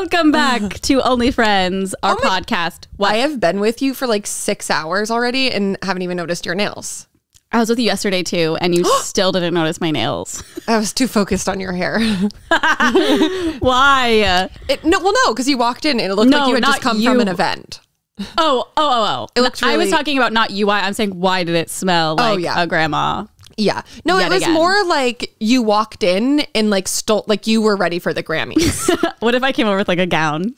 Welcome back to Only Friends, our Oh my- podcast. What? I have been with you for like six hours already and haven't even noticed your nails. I was with you yesterday too, and you still didn't notice my nails. I was too focused on your hair. Why? It, no, well, no, because you walked in and it looked No, like you had just come you. from an event. Oh, oh, oh, oh. It looked I was talking about not you. Why? I'm saying why did it smell oh, like yeah. a grandma? Yeah. No, it was again. more like you walked in and like stole, like you were ready for the Grammys. What if I came over with like a gown?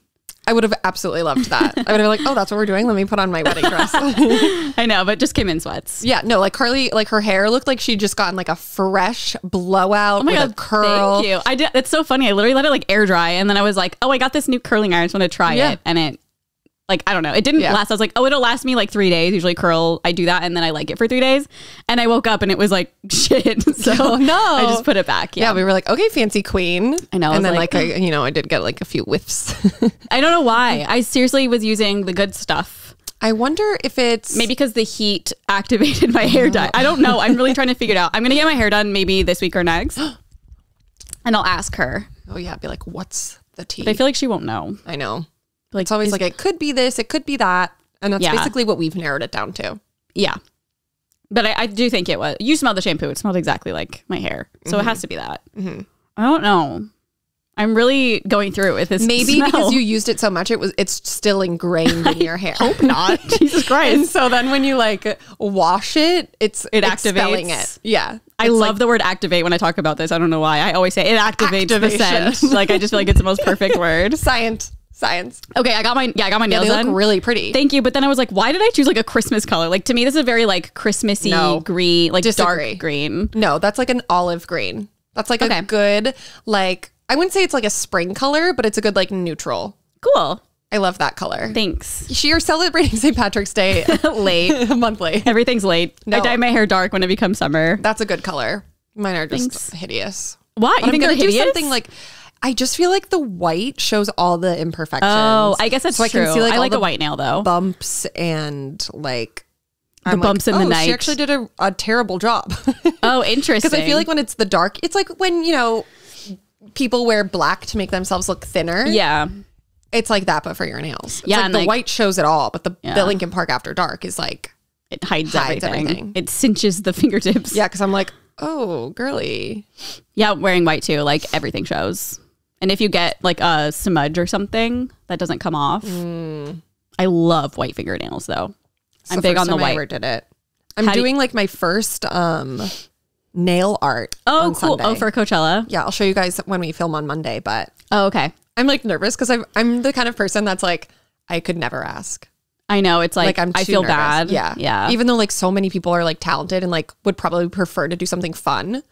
I would have absolutely loved that. I would have been like, oh, that's what we're doing. Let me put on my wedding dress. I know, but just came in sweats. yeah. No, like Carly, like her hair looked like she'd just gotten like a fresh blowout Oh my with god, a curl. thank you. I did. It's so funny. I literally let it like air dry, and then I was like, "Oh, I got this new curling iron. I just want to try Yeah. it." And it, like, I don't know. It didn't Yeah. last. I was like, "Oh, it'll last me like three days." Usually, curl. I do that, and then I like it for three days. And I woke up, and it was like shit. So Oh, no. I just put it back. Yeah, Yeah, we were like, okay, fancy queen. I know, And was then like- like, I, you know, I did get like a few whiffs. I don't know why. I seriously was using the good stuff. I wonder if it's Maybe because the heat activated my hair dye. I don't know. I'm really trying to figure it out. I'm gonna get my hair done maybe this week or next, and I'll ask her. Oh yeah, be like, what's the tea? But I feel like she won't know. I know. Like It's always is- like it could be this, it could be that, and that's Yeah. basically what we've narrowed it down to. Yeah. But I, I do think it was. You smelled the shampoo. It smelled exactly like my hair. So it has to be that. Mm-hmm. I don't know. I'm really going through it with this. Maybe smell. because you used it so much, it was it's still ingrained in your hair. hope not. Jesus Christ. And so then when you like wash it, it's It activates. it. Yeah, I love the word activate when I talk about this. I don't know why. I always say it activates the scent. like I just feel like it's the most perfect word. science, science. Okay, I got my yeah, I got my Yeah, nails they look done. really pretty. Thank you. But then I was like, why did I choose like a Christmas color? Like to me, this is a very like Christmassy No. green, like Disagree. dark green. no, that's like an olive green. That's like Okay. a good like. I wouldn't say it's like a spring color, but it's a good like neutral. Cool. I love that color. Thanks. She are celebrating St. Patrick's Day Late. monthly. Everything's late. I dye my hair dark when it becomes summer. That's a good color. Mine are just Thanks. hideous. Why? But You I'm think they're gonna do hideous? something like. I just feel like the white shows all the imperfections. Oh, I guess that's so true. I can see like I like the a white nail though. bumps and like The bumps in the oh, night. She actually did a, a terrible job Oh, interesting. because I feel like when it's the dark, it's like when you know people wear black to make themselves look thinner. yeah, it's like that, but for your nails. It's Yeah, like the like- white shows it all, but the Yeah. the Lincoln Park after dark is like it hides, Hides everything. everything. It cinches the fingertips. yeah, because I'm like oh girly. yeah. Wearing white too, like everything shows. And if you get like a smudge or something that doesn't come off, I love white fingernails though. I'm big on the time I white. ever did it. I'm How do doing like my first um nail art. Oh, on cool. Sunday. Oh, for Coachella. yeah, I'll show you guys when we film on Monday. But Oh, okay. I'm like nervous because I'm I'm the kind of person that's like I could never ask. I know. It's like, Like, I'm. I feel nervous. bad. Yeah, Yeah. Even though like so many people are like talented and like would probably prefer to do something fun.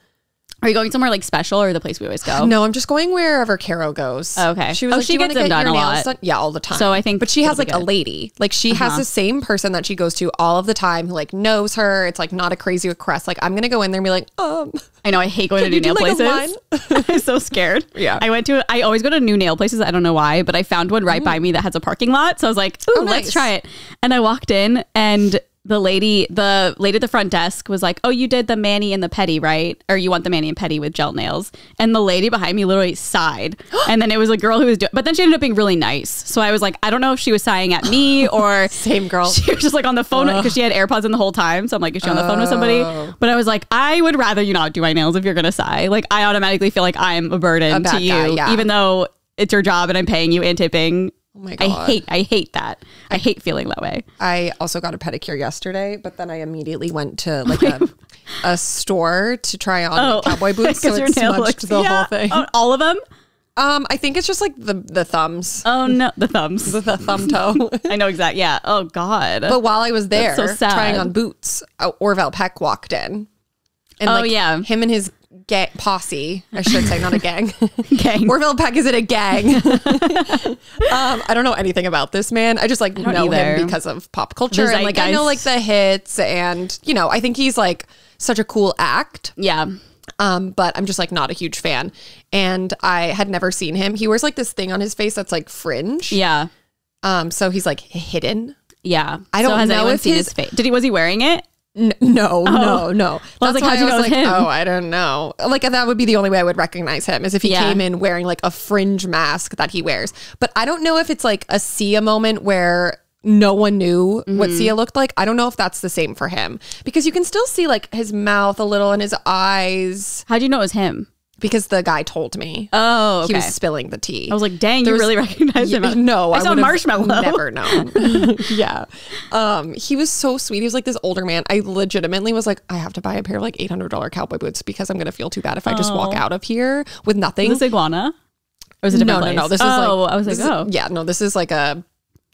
Are you going somewhere like special or the place we always go? No, I'm just going wherever Caro goes. Oh, okay. She was Oh, like, she gets them get done a lot. Yeah, all the time. So I think but she has like a lady. Like she has the same person that she goes to all of the time who like knows her. It's like not a crazy request. Like I'm gonna go in there and be like, um, I know. I hate going to new nail do, like, places. I'm so scared. Yeah. I went to. I always go to new nail places. I don't know why, but I found one right by me that has a parking lot. So I was like, "Ooh, Oh, let's try it." And I walked in, and the lady, the lady at the front desk, was like, "Oh, you did the mani and the petty, right? Or you want the mani and petty with gel nails?" And the lady behind me literally sighed. and then it was a girl who was doing, but then she ended up being really nice. So I was like, I don't know if she was sighing at me or same girl. she was just like on the phone because she had AirPods in the whole time. So I'm like, is she on the phone with somebody? Oh. But I was like, I would rather you not do my nails if you're gonna sigh. Like I automatically feel like I'm a burden A to you, guy, yeah. even though it's your job and I'm paying you and tipping. Oh my I hate, I hate that. I hate feeling that way. I also got a pedicure yesterday, but then I immediately went to like a, a store to try on cowboy boots. So it smudged the Oh. Yeah. whole thing. Oh, all of them. Um, I think it's just like the the thumbs, Oh no, the thumbs. the thumb toe. I know exactly. Yeah. Oh god. But while I was there so trying on boots, uh, Orville Peck walked in. And Oh, like, yeah. him and his ga- posse, I should say, not a gang. Gang. Orville Peck is in a gang. um, I don't know anything about this man. I just like don't know either. him because of pop culture. And like I know like the hits and you know, I think he's like such a cool act. yeah. Um, but I'm just like not a huge fan. And I had never seen him. He wears like this thing on his face that's like fringe. Yeah. Um, so he's like hidden. Yeah. I don't so has know anyone if seen his- his face? Did he was he wearing it? N- no, no, no. Oh. Well, I was like, why how'd you know was him? oh, I don't know. Like that would be the only way I would recognize him is if he Yeah. came in wearing like a fringe mask that he wears. But I don't know if it's like a Sia moment where no one knew Mm-hmm. what Sia looked like. I don't know if that's the same for him because you can still see like his mouth a little and his eyes How'd you know it was him? Because the guy told me. Oh, He was spilling the tea. I was like, dang, There you was- really recognize him. Yeah, no, I, saw would've marshmallow. Never known. yeah, um, he was so sweet. He was like this older man. I legitimately was like, I have to buy a pair of like eight hundred dollar cowboy boots because I'm gonna feel too bad if I just walk Oh. out of here with nothing. Is this iguana? Or is it a no, different no, no. place? This is oh, like I was like, this is- oh, yeah, no. This is like a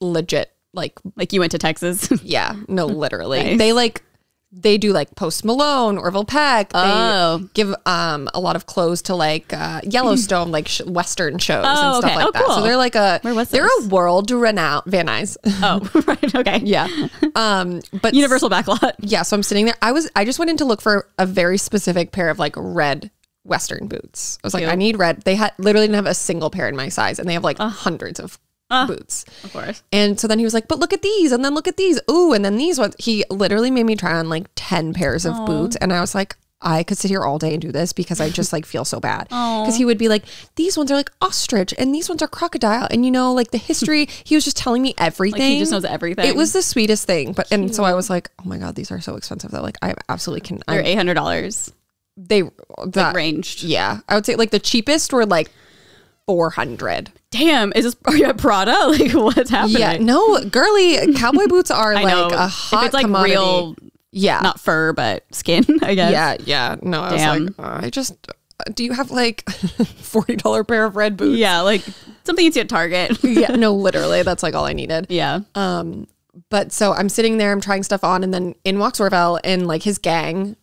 legit like like you went to Texas. yeah, no, literally. Nice. They like they do like Post Malone, Orville Peck. They Oh. give um a lot of clothes to like uh, Yellowstone, like sh- Western shows and Oh, stuff okay. like Oh, that. So they're like a they're this? a world renowned Van Nuys. oh, right. Okay. yeah. Um, but Universal backlot. yeah, so I'm sitting there. I was I just went in to look for a very specific pair of like red Western boots. I was like. I need red. They had literally didn't have a single pair in my size, and they have like hundreds of Ah, boots. Of course. And so then he was like, but look at these, and then look at these. Ooh, and then these ones. He literally made me try on like 10 pairs of boots. And I was like, I could sit here all day and do this because I just like feel so bad. Because he would be like, these ones are like ostrich and these ones are crocodile. And you know, like the history, he was just telling me everything. He just knows everything. It was the sweetest thing. But and so I was like, oh my God, these are so expensive though. Like I absolutely can They're eight hundred dollars they that ranged. yeah. I would say like the cheapest were like 400. Damn, is this are you at Prada? Like what's happening? Yeah, no, girly cowboy boots are I like know. a if hot it's like commodity. real, yeah, not fur, but skin. I guess. yeah, yeah. No, I Damn. was like, uh, I just. Do you have like forty dollar pair of red boots? Yeah, like something you see at Target. yeah. No, literally, that's like all I needed. yeah. Um, but so I'm sitting there, I'm trying stuff on, and then in walks Orville and like his gang,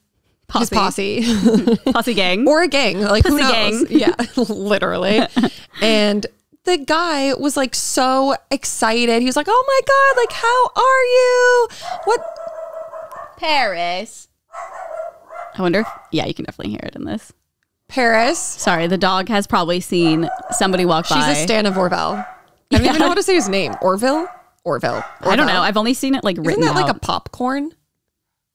his Posse. posse, Posse gang. or a gang, like who knows? gang. Yeah, literally. and the guy was like so excited. He was like, "Oh my god! Like, how are you? What Paris. I wonder if yeah, you can definitely hear it in this. Paris?" Sorry, the dog has probably seen somebody walk She's by. a stan of Orville. I don't even know how to say his name. Orville? Orville. I don't know. I've only seen it like Isn't written that like a popcorn?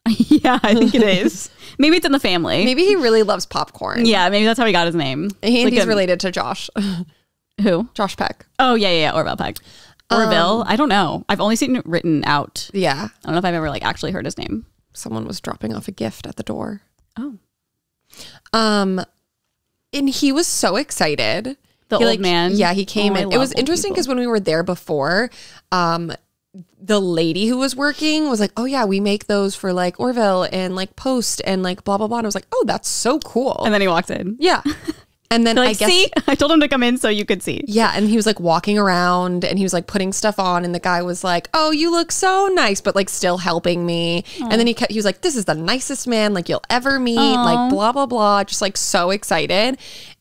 yeah, I think it is. maybe it's in the family. Maybe he really loves popcorn. Yeah, maybe that's how he got his name. Like he's a- related to Josh. Who? Josh Peck. Oh yeah, yeah, yeah. Orville Peck. Orville. I don't know. I've only seen it written out. Yeah. I don't know if I've ever like actually heard his name. Someone was dropping off a gift at the door. Oh, Um and he was so excited. The He, old like, man? Yeah, he came Oh, in. It was interesting because when we were there before, um the lady who was working was like, "Oh yeah, we make those for like Orville and like Post and like blah blah blah." And I was like, "Oh, that's so cool." and then he walked in. yeah. And then Like, I guess see, I told him to come in so you could see. Yeah, and he was like walking around and he was like putting stuff on and the guy was like, "Oh, you look so nice," but like still helping me. And then he kept he was like, "This is the nicest man like you'll ever meet." Like blah blah blah, just like so excited.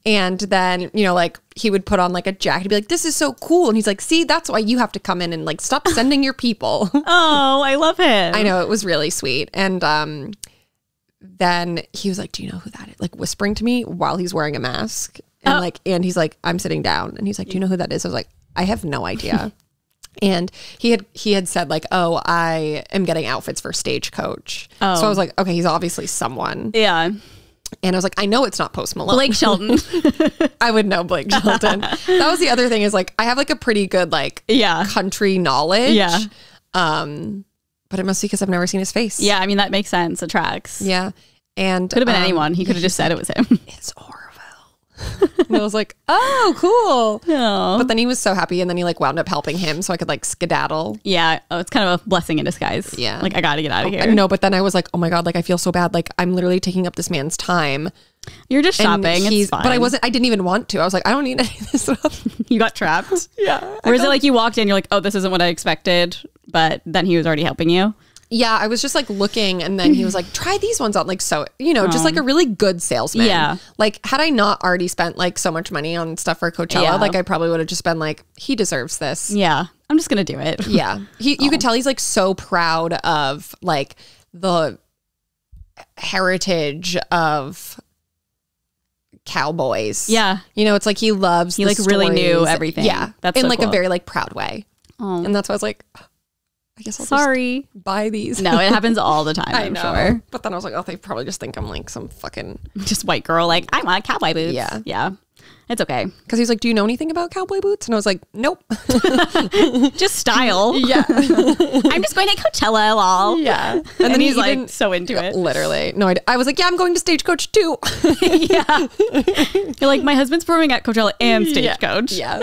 And then, you know, like he would put on like a jacket and be like, "This is so cool." And he's like, "See, that's why you have to come in and like stop sending your people." Oh, I love him. I know it was really sweet. And um then he was like, "Do you know who that is?" Like whispering to me while he's wearing a mask. And Oh. like and he's like, "I'm sitting down." And he's like, "Do you know who that is?" I was like, "I have no idea." and he had he had said like, "Oh, I am getting outfits for Stagecoach." oh. So I Oh. was like, "Okay, he's obviously someone." Yeah. And I was like, "I know it's not Post Malone." Blake Shelton. I would know Blake Shelton. that was the other thing is like I have like a pretty good like yeah. country knowledge. Yeah. Um but it must be because I've never seen his face. Yeah. I mean, that makes sense. It tracks. Yeah. And Could have been um, anyone. He could have just said it was him. It's Orville. And I was like, oh, cool. Oh. But then he was so happy and then he like wound up helping him so I could like skedaddle. Yeah. Oh, it's kind of a blessing in disguise. Yeah. Like, I got to get out of oh, here. No, but then I was like, oh my God, like I feel so bad. Like I'm literally taking up this man's time. You're just And shopping. It's fine. but I wasn't, I didn't even want to. I was like, I don't need any of this stuff. You got trapped. yeah. Or is it like you walked in, you're like, oh, this isn't what I expected, but then he was already helping you? Yeah. I was just like looking and then he was like, try these ones on. Like, so, you know, just like a um, really good salesman. Yeah. Like, had I not already spent like so much money on stuff for Coachella, Yeah. like I probably would have just been like, he deserves this. Yeah. I'm just going to do it. Yeah. He you could oh. tell he's like so proud of like the heritage of cowboys. Yeah. You know, it's like he loves He, like, really knew everything. Yeah. That's in so like cool. a very like proud way. Oh. And that's why I was like I guess I'll Sorry. buy these. No, it happens all the time, I I'm know. sure. But then I was like, oh, they probably just think I'm like some fucking. Just white girl, like, I want cowboy boots. Yeah. Yeah. It's okay. Because he's like, do you know anything about cowboy boots? And I was like, nope. Just style. yeah. I'm just going to Coachella, lol. yeah. And, And, then he's he like so into it. Literally. No, I, I was like, yeah, I'm going to Stagecoach too. yeah. You're like, my husband's performing at Coachella and Stagecoach. yeah.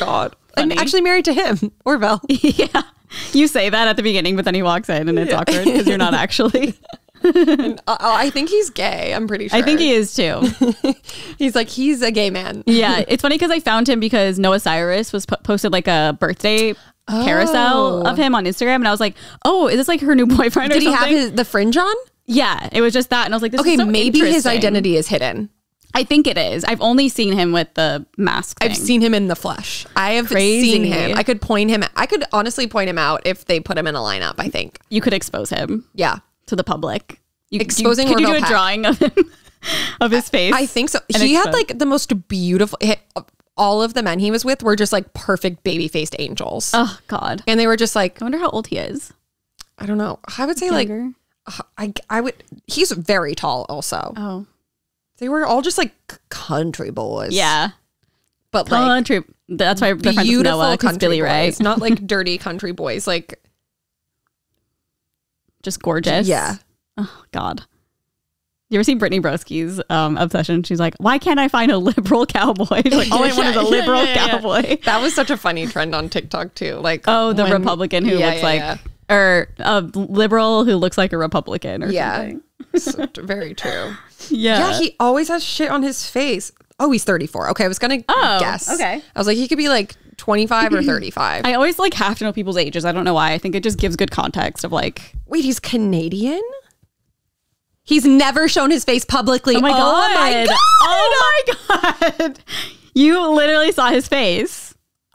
God. Funny. I'm actually married to him, Orville. yeah. You say that at the beginning, but then he walks in and it's awkward because you're not actually. Uh, I think he's gay. I'm pretty sure. I think he is too. He's like, he's a gay man. Yeah. It's funny because I found him because Noah Cyrus was po- posted like a birthday carousel Oh. of him on Instagram. And I was like, oh, is this like her new boyfriend or Did he have his, the fringe on? yeah. It was just that. And I was like, this Okay, is so maybe his identity is hidden. I think it is. I've only seen him with the mask thing. I've seen him in the flesh. I have Crazy. seen him. I could point him. I could honestly point him out if they put him in a lineup. I think. you could expose him Yeah, to the public. You, Exposing you, Could you do a Peck. drawing of him, of his face? I think so. He had like the most beautiful. All of the men he was with were just like perfect baby faced angels, Oh God. and they were just like I wonder how old he is. I don't know. I would say like I I would. He's very tall. Also, oh they were all just like country boys. yeah, but like country. That's why they're friends Noah country Billy Ray, boys, not like dirty country boys. Like just gorgeous. yeah. Oh God. You ever see Brittany Broski's um, obsession? She's like, why can't I find a liberal cowboy? She's like, all I want is a Yeah, yeah, liberal yeah, yeah. cowboy. That was such a funny trend on TikTok too. Like Oh, the when- Republican who looks like, or a liberal who looks like a Republican or Yeah. something. So, very true. Yeah. Yeah, he always has shit on his face. Oh, he's 34. Okay, I was gonna Oh, guess. okay. I was like, he could be like 25 or 35. I always like have to know people's ages. I don't know why. I think it just gives good context of like, Wait, he's Canadian? He's never shown his face publicly. oh my oh god, my God! oh my god, you literally saw his face.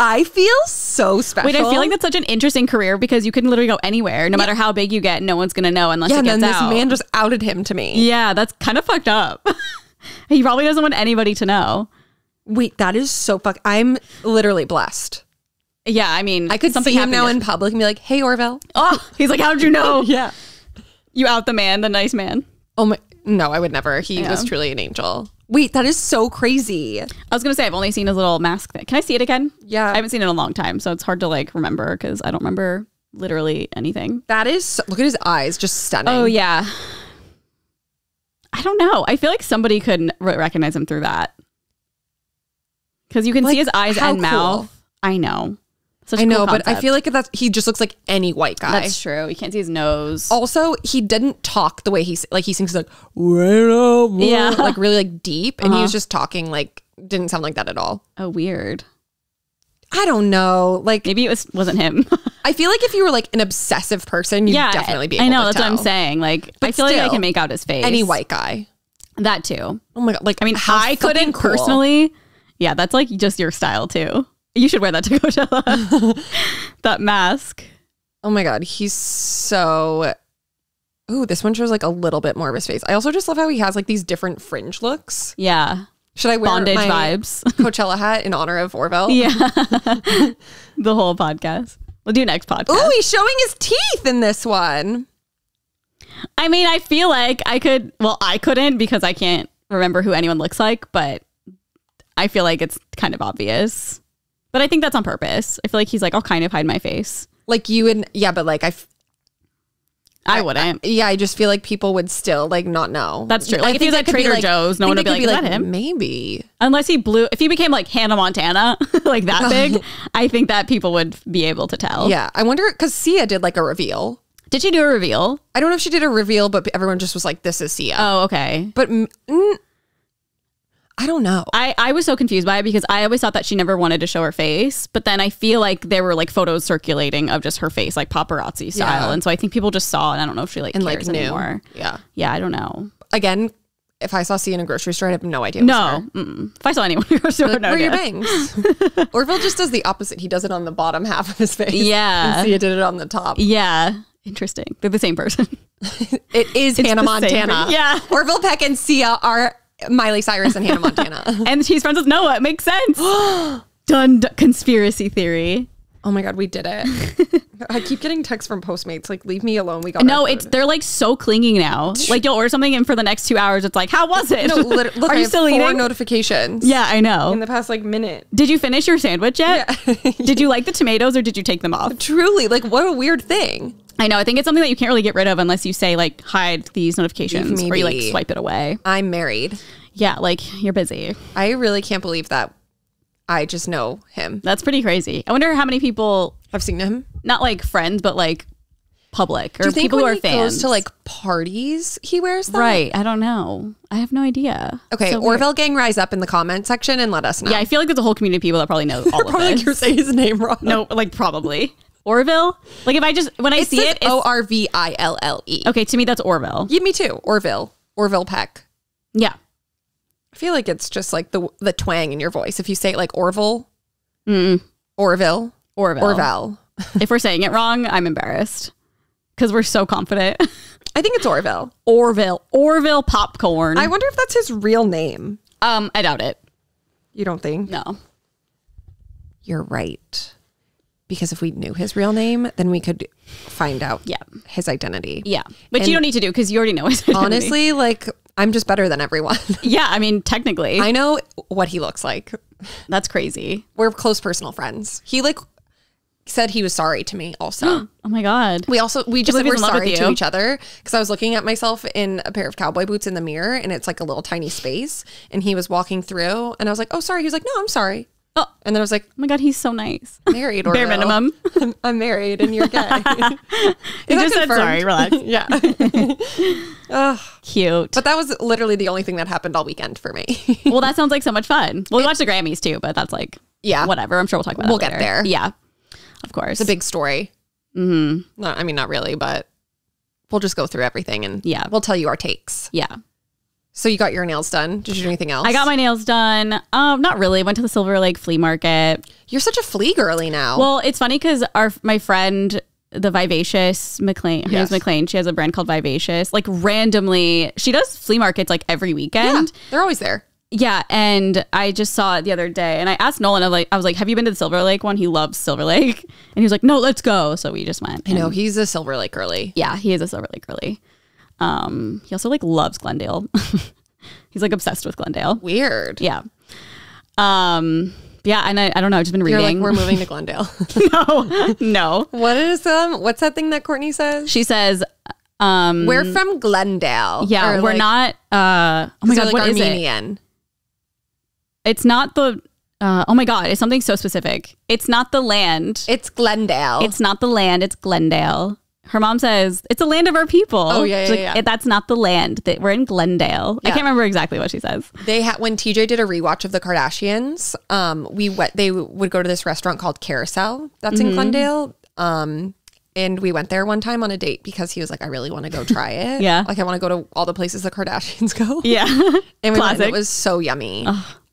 I feel so special. Wait, I feel like that's such an interesting career because you can literally go anywhere, no matter how big you get. No one's gonna know unless yeah, it and gets then this man just outed him to me. yeah, that's kind of fucked up. he probably doesn't want anybody to know. Wait, that is so fuck. I'm literally blessed. Yeah, I mean, I could something see him now in public and be like, "Hey, Orville." Oh, he's like, how'd you know? Yeah. You out the man, the nice man. Oh my. No, I would never. He Yeah. was truly an angel. Wait, that is so crazy. I was gonna say I've only seen his little mask thing. Can I see it again? Yeah. I haven't seen it in a long time, so it's hard to like remember because I don't remember literally anything. That is. So, look at his eyes, just stunning. Oh yeah. I don't know. I feel like somebody could recognize him through that because you can Like, see his eyes and cool. mouth. I know. Such I cool know, but I feel like that's he just looks like any white guy. that's true. You can't see his nose. also, he didn't talk the way he like he sings like yeah, like really like deep, and he Uh-huh. was just talking like didn't sound like that at all. Oh, weird. I don't know. Like Maybe it was wasn't him. I feel like if you were like an obsessive person, you'd yeah, definitely be. I know. That's what I'm saying. Like, I But feel like I can make out his face. Any white guy. That too. Oh my god! Like I mean, I couldn't cool. personally. Yeah, that's like just your style too. You should wear that to Coachella. that mask. Oh my god, he's so. Ooh, this one shows like a little bit more of his face. I also just love how he has like these different fringe looks. Yeah. Should I wear Bondage vibes. Coachella hat in honor of Orville? yeah. the whole podcast. We'll do next podcast. Ooh, he's showing his teeth in this one. I mean, I feel like I could, well, I couldn't because I can't remember who anyone looks like, but I feel like it's kind of obvious. But I think that's on purpose. I feel like he's like, I'll kind of hide my face. Like you and yeah, but like I, f- I wouldn't. yeah, I just feel like people would still like not know. That's true. I Like, if he was that at could be, Trader like- Joe's, no I one think would be like, could "Is that him?" Maybe. Unless he blew, if he became like Hannah Montana, like that big, I think that people would be able to tell. Yeah, I wonder because Sia did like a reveal. Did she do a reveal? I don't know if she did a reveal, but everyone just was like, "This is Sia." Oh, okay. but mm, mm, I don't know. I, I was so confused by it because I always thought that she never wanted to show her face, but then I feel like there were like photos circulating of just her face, like paparazzi style, Yeah. and so I think people just saw, and I don't know if she like and like cares new. anymore. Yeah. Yeah, I don't know. Again, if I saw Sia in a grocery store, I'd have no idea. it was her. No, if I saw anyone, I Like, no where are your bangs? Orville just does the opposite. He does it on the bottom half of his face. Yeah. Sia did it on the top. Yeah, interesting. They're the same person. It is Hannah the same Montana. Yeah. Orville Peck and Sia are Miley Cyrus and Hannah Montana. and she's friends with Noah. It makes sense. Done. conspiracy theory. Oh my god, we did it. I keep getting texts from Postmates like leave me alone. We got No, it's they're like so clingy now. Like you'll order something and for the next two hours, it's like, how was it? No, look, Are I you still eating? notifications. yeah, I know. In the past like minute. did you finish your sandwich yet? did you like the tomatoes or did you take them off? Truly, like what a weird thing. I know. I think it's something that you can't really get rid of unless you say like hide these notifications or you like swipe it away. I'm married. Yeah, like you're busy. I really can't believe that I just know him. That's pretty crazy. I wonder how many people, I've seen him. not like friends, but like public or Do you think people who are fans. goes to like parties, he wears that? right. I don't know. I have no idea. Okay, So weird. Orville gang, rise up in the comment section and let us know. Yeah, I feel like there's a whole community of people that probably know all of Probably this. like you're saying his name wrong. no, like probably Orville. Like if I just when I it see it, O R V I L L E. okay. To me, that's Orville. Yeah, me too. Orville. Orville Peck. Yeah. I feel like it's just like the the twang in your voice. If you say it like Orville, Mm, Orville, Orville. Orval. if we're saying it wrong, I'm embarrassed because we're so confident. I think it's Orville. Orville. Orville popcorn. I wonder if that's his real name. um, I doubt it. You don't think? No. You're right. Because if we knew his real name, then we could find out Yeah. his identity. Yeah. Which And- you don't need to do because you already know his identity. Honestly, like I'm just better than everyone. Yeah. I mean, technically, I know what he looks like. that's crazy. We're close personal friends. He like said he was sorry to me also. Oh my God. We also we just believe said he's we're in love with sorry to each other because I was looking at myself in a pair of cowboy boots in the mirror and it's like a little tiny space and he was walking through and I was like, "Oh, sorry." He was like, "No, I'm sorry." Oh. And then I was like, Oh my God. He's so nice. "Married or Bare minimum. I'm, I'm married and you're gay." He just said sorry. Relax. yeah. Ugh. Cute. But that was literally the only thing that happened all weekend for me. well, that sounds like so much fun. Well, we watched the Grammys too, but that's like, Yeah. whatever. I'm sure we'll talk about. We'll get there. Yeah, of course. It's a big story. Mm-hmm. Not, I mean, not really, but we'll just go through everything and Yeah. we'll tell you our takes. yeah. So you got your nails done. Did you do anything else? I got my nails done. Um, not really. Went to the Silver Lake flea market. You're such a flea girly now. Well, it's funny because our my friend, the Vivacious McLean, her Yes. name's McLean. She has a brand called Vivacious. Like randomly, she does flea markets like every weekend. yeah, they're always there. Yeah, and I just saw it the other day, and I asked Nolan. I was like, I was like, "Have you been to the Silver Lake one?" He loves Silver Lake, and he was like, "No, let's go." So we just went. I know he's a Silver Lake girly. Yeah, he is a Silver Lake girly. Um, he also like loves Glendale. He's like obsessed with Glendale. Weird. Yeah. Um. Yeah, and I, I don't know. I've just been You're like, reading. we're moving to Glendale. no, no. what is um? What's that thing that Courtney says? She says, um, We're from Glendale. yeah, we're like- not. Uh, oh my god, like what is it? It's not the. Uh, oh my god, it's something so specific. It's not the land. It's Glendale. It's not the land. It's Glendale. Her mom says it's a land of our people. Oh, yeah, yeah, like, yeah. "Eh, That's not the land. That we're in Glendale. I can't remember exactly what she says. they had when TJ did a rewatch of the Kardashians. Um, we went. They would go to this restaurant called Carousel. That's Mm-hmm. in Glendale. Um, and we went there one time on a date because he was like, "I really want to go try it. Yeah. like I want to go to all the places the Kardashians go. Yeah, and we went, and classic. it was so yummy.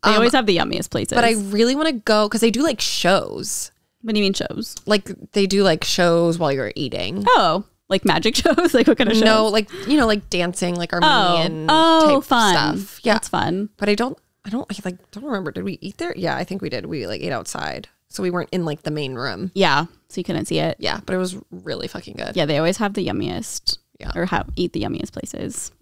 they always have the yummiest places. but I really want to go because they do like shows. What do you mean shows? Like they do like shows while you're eating. Oh, like magic shows? like what kind of shows? No, like you know, like dancing, like Armenian oh, oh, type fun. stuff. Yeah, that's fun. but I don't, I don't I, like don't remember. Did we eat there? Yeah, I think we did. We like ate outside, so we weren't in like the main room. Yeah, so you couldn't see it. Yeah, but it was really fucking good. Yeah, they always have the yummiest. Yeah. or have eat the yummiest places.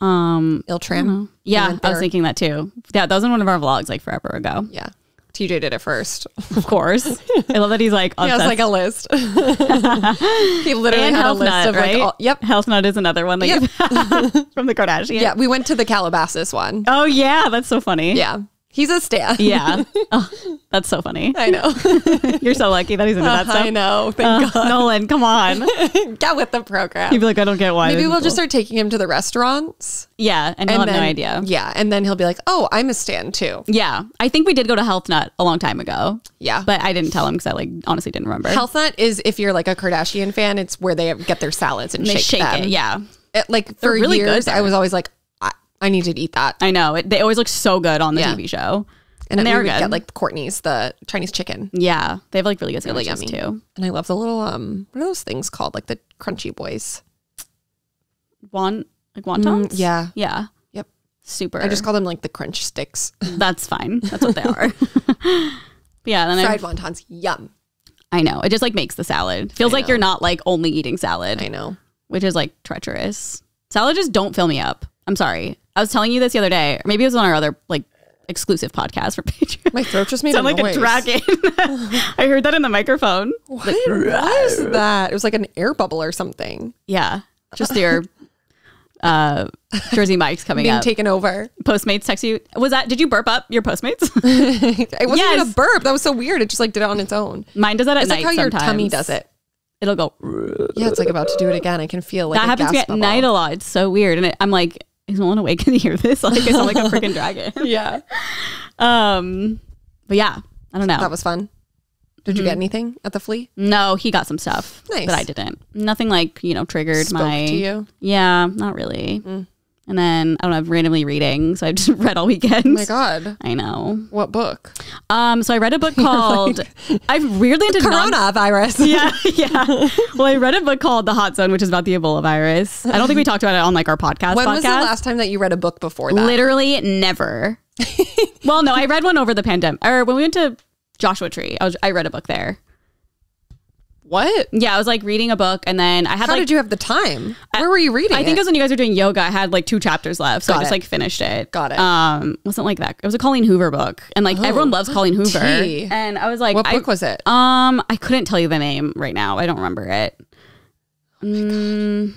Um, Il Tram. yeah, I was thinking that too. Yeah, that was in one of our vlogs like forever ago. Yeah, TJ did it first. Of course, I love that he's like He has obsessed. like a list. he literally and had a list Nut, of right? like, all, yep, Health Nut is another one that Yep. from the Kardashians. yeah. We went to the Calabasas one. Oh yeah, that's so funny. Yeah, he's a stan. Yeah. Oh, that's so funny. I know. You're so lucky that he's into that stuff. I know. Thank Uh, Nolan, come on. Get with the program. He'd be like, I don't get why. Maybe we'll just start taking him to the restaurants. Yeah, and he'll have then, no idea. Yeah, and then he'll be like, "Oh, I'm a stan too." Yeah, I think we did go to Health Nut a long time ago, Yeah, but I didn't tell him because I like honestly didn't remember. Health Nut is if you're like a Kardashian fan, it's where they get their salads and they shake, shake them. it. Yeah, It- like for really years. I was always like, I, need to eat that, I know. It, they always look so good on the Yeah. TV show, and, and, we they are would good. get like Courtney's the Chinese chicken. yeah, they have like really good Really sandwiches yummy. too. And I love the little um, what are those things called? Like the crunchy boys. Won like wontons. Mm, yeah. yeah, Yep. super. I just call them like the crunch sticks. that's fine. That's what they are. But yeah, then I, Fried wontons. Yum. I know. It just like makes the salad. Feels like you're not like only eating salad, I know. which is like treacherous. Salad just don't fill me up. I'm sorry. I was telling you this the other day, or maybe it was on our other like exclusive podcast for Patreon. My throat just made Sound like noise. a dragon. I heard that in the microphone. What was that? It was like an air bubble or something Yeah. Just your uh Jersey Mike's coming being up. taken over. Postmates text you. Was that did you burp up your Postmates? It wasn't even a burp. That was so weird. It just like did it on its own. Mine does that at It's night like how your tummy does it. It'll go Yeah, it's like about to do it again. I can feel like that a happens to me at bubble. night a lot. It's so weird. And it, I'm like, is no one awake? Can you hear this? Like I sound like a freaking dragon. Yeah, Um but yeah, I don't know. that was fun. Did you get anything at the flea? no, he got some stuff Nice. that I didn't. Nothing like, you know, triggered Spoke my to you? Yeah, not really. And then I don't know, I'm randomly reading, so I've just read all weekend. Oh my god, I know. what book? Um, so I read a book called I've weirdly into non- Coronavirus. Yeah, yeah. Well, I read a book called The Hot Zone, which is about the Ebola virus. I don't think we talked about it on like our podcast. When podcast. was the last time that you read a book before that? Literally never. well, no, I read one over the pandemic, or when we went to Joshua Tree. I was I read a book there. What? Yeah, I was like reading a book, and then I had How like did you have the time? Where were you reading? I think it it was when you guys were doing yoga. I had like two chapters left, so I just it. like finished it. Got it. Um, wasn't like that. It was a Colleen Hoover book, and like everyone loves Colleen Hoover. tea. And I was like, What I- book was it? Um, I couldn't tell you the name right now. I don't remember it. Mm,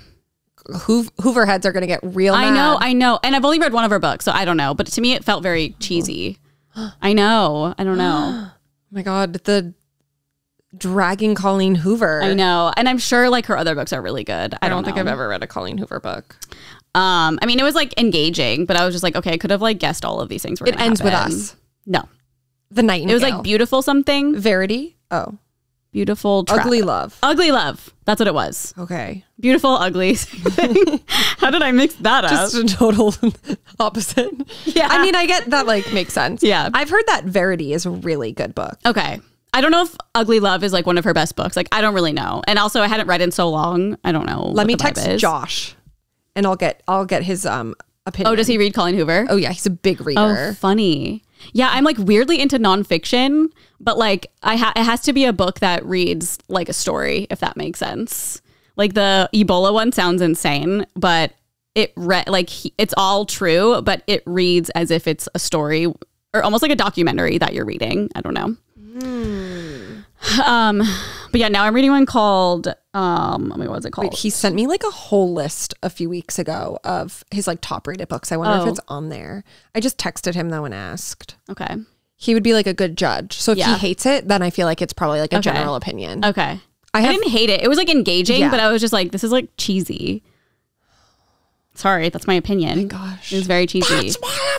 Hoover, Hoover heads are gonna get real. I know, I know, and I've only read one of her books, so I don't know. But to me, it felt very cheesy. I know. I don't know. Oh my god, the dragging Colleen Hoover. I know, and I'm sure like her other books are really good. I, I don't think. I've ever read a Colleen Hoover book. Um, I mean, it was like engaging, but I was just like, okay, I could have like guessed all of these things. Were It ends with us. No, The Nightingale. it was like beautiful something. Verity. Oh, Beautiful, tra- ugly love. ugly love. That's what it was. Okay, Beautiful, ugly. How did I mix that up? just a total opposite. Yeah. I mean, I get that. Like, makes sense. Yeah. I've heard that Verity is a really good book. Okay. I don't know if Ugly Love is like one of her best books. Like I don't really know. And also I hadn't read in so long. I don't know. Let me text. Josh, and I'll get I'll get his um opinion. Oh, does he read Colleen Hoover? Oh yeah, he's a big reader. Oh, funny. Yeah, I'm like weirdly into nonfiction, but like I ha- it has to be a book that reads like a story, if that makes sense. Like the Ebola one sounds insane, but it re- like he- it's all true, but it reads as if it's a story or almost like a documentary that you're reading. I don't know. Um, but yeah, now I'm reading one called um, I mean, what was it called? Wait, he sent me like a whole list a few weeks ago of his like top rated books. I wonder Oh. if it's on there. I just texted him though and asked. okay, He would be like a good judge. So if Yeah. he hates it, then I feel like it's probably like a Okay. general opinion. okay. I I, didn't hate it. It was like engaging, Yeah. but I was just like, this is like cheesy. Sorry, that's my opinion. gosh. It was very cheesy. That's my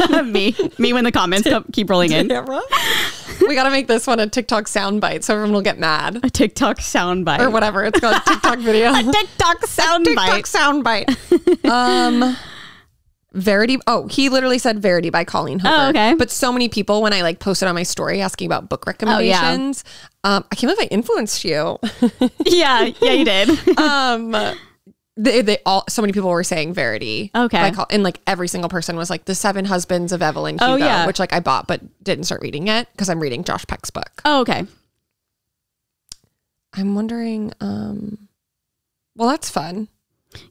opinion. me, me when the comments keep rolling in. We got to make this one a TikTok soundbite so everyone will get mad A TikTok soundbite. or whatever it's called. TikTok video. TikTok TikTok soundbite. soundbite. um, Verity. Oh, he literally said Verity by Colleen Hoover. Oh, okay. But so many people when I like posted on my story asking about book recommendations. Um, I can't believe I influenced you. Yeah, yeah, you did. um, they, they all so many people were saying Verity. Okay. Col- and like every single person was like the Seven Husbands of Evelyn Hugo, Oh, yeah. which like I bought but didn't start reading yet because I'm reading Josh Peck's book. oh, okay. I'm wondering. Um, well, that's fun.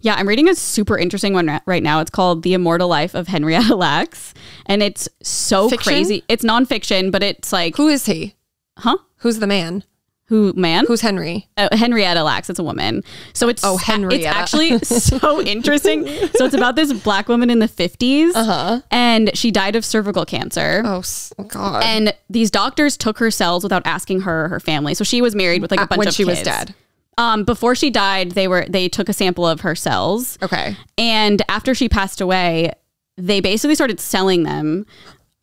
Yeah, I'm reading a super interesting one right now. It's called The Immortal Life of Henrietta Lacks. And it's so Fiction? crazy. It's nonfiction, but it's like, Who is he? huh? Who's the man? Who, man? Who's Henry? uh, Henrietta Lacks. It's a woman. So it's Oh, It's actually so interesting. So it's about this black woman in the 50s, Uh-huh. and she died of cervical cancer. Oh God! And these doctors took her cells without asking her or her family. So she was married with like a Uh, bunch when of she was dead. Um, before she died, they were they took a sample of her cells, okay. and after she passed away, they basically started selling them.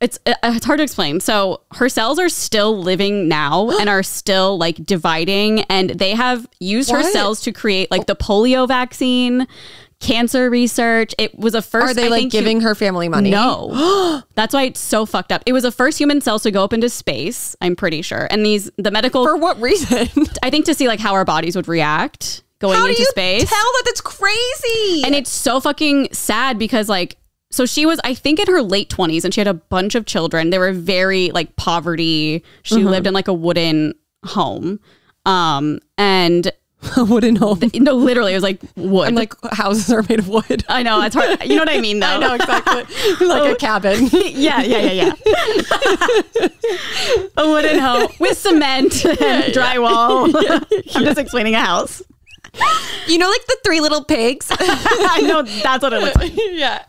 It's uh, it's hard to explain. So her cells are still living now and are still like dividing, and they have used her cells to create like the polio vaccine, cancer research. It was a first. Are they I like giving her family money? no. That's why it's so fucked up. It was the first human cells to go up into space, I'm pretty sure. And these the medical For what reason? I think to see like how our bodies would react going How do into you space. tell that? That's crazy. and it's so fucking sad because like so she was I think in her late 20s and she had a bunch of children. They were very like poverty. She Mm-hmm. lived in like a wooden home. Um, and A wooden home. no, literally, it was like wood. And like houses are made of wood. I know it's hard. You know what I mean, though. I know exactly. like a cabin. yeah, yeah, yeah, yeah. a wooden home with cement and drywall. I'm just explaining a house. You know, like the three little pigs. I know that's what it looks like. yeah.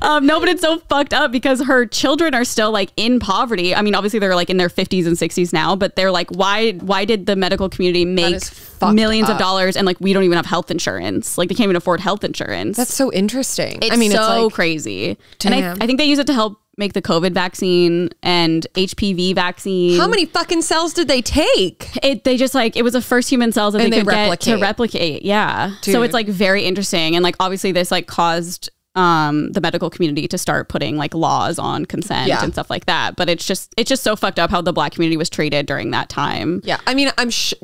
Um, no, but it's so fucked up because her children are still like in poverty. I mean, obviously they're like in their 50s and 60s now, but they're like, why? Why did the medical community make is fucked millions of dollars and like we don't even have health insurance? Like they can't even afford health insurance. That's so interesting. It's I mean, so it's like, crazy. And I, Damn. I think they use it to help make the COVID vaccine and HPV vaccine. how many fucking cells did they take? It they just like it was the first human cells that And they they could get to replicate. replicate. Yeah. So it's like very interesting and like obviously this like caused um the medical community to start putting like laws on consent Yeah. and stuff like that. But it's just it's just so fucked up how the black community was treated during that time. Yeah. I mean, I'm sh-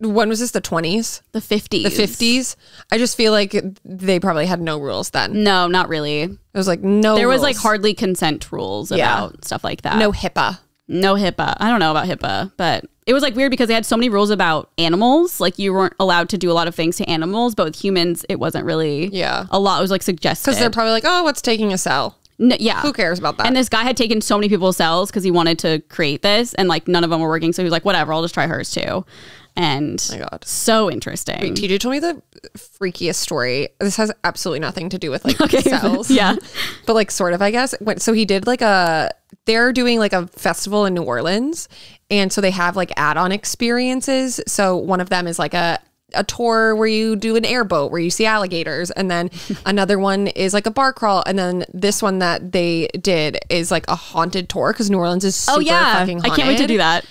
when was this? The 20s? The 50s. The 50s? I just feel like they probably had no rules then. No, not really. It was like no There was like hardly consent rules Yeah. about stuff like that. no HIPAA. No HIPAA. I don't know about HIPAA, but it was like weird because they had so many rules about animals. Like you weren't allowed to do a lot of things to animals, but with humans, it wasn't really. Yeah. A lot was like suggested. Because they're probably like, oh, what's taking a cell? No, yeah. Who cares about that? And this guy had taken so many people's cells because he wanted to create this, and like none of them were working. So he was like, whatever, I'll just try hers too. And Oh my God. so interesting. TJ told me the freakiest story. This has absolutely nothing to do with like Okay. cells. Yeah. But like sort of, I guess. So he did like a they're doing like a festival in New Orleans. And so they have like add-on experiences. So one of them is like a a tour where you do an airboat where you see alligators and then another one is like a bar crawl and then this one that they did is like a haunted tour because New Orleans is oh, super oh yeah, I can't wait to do that.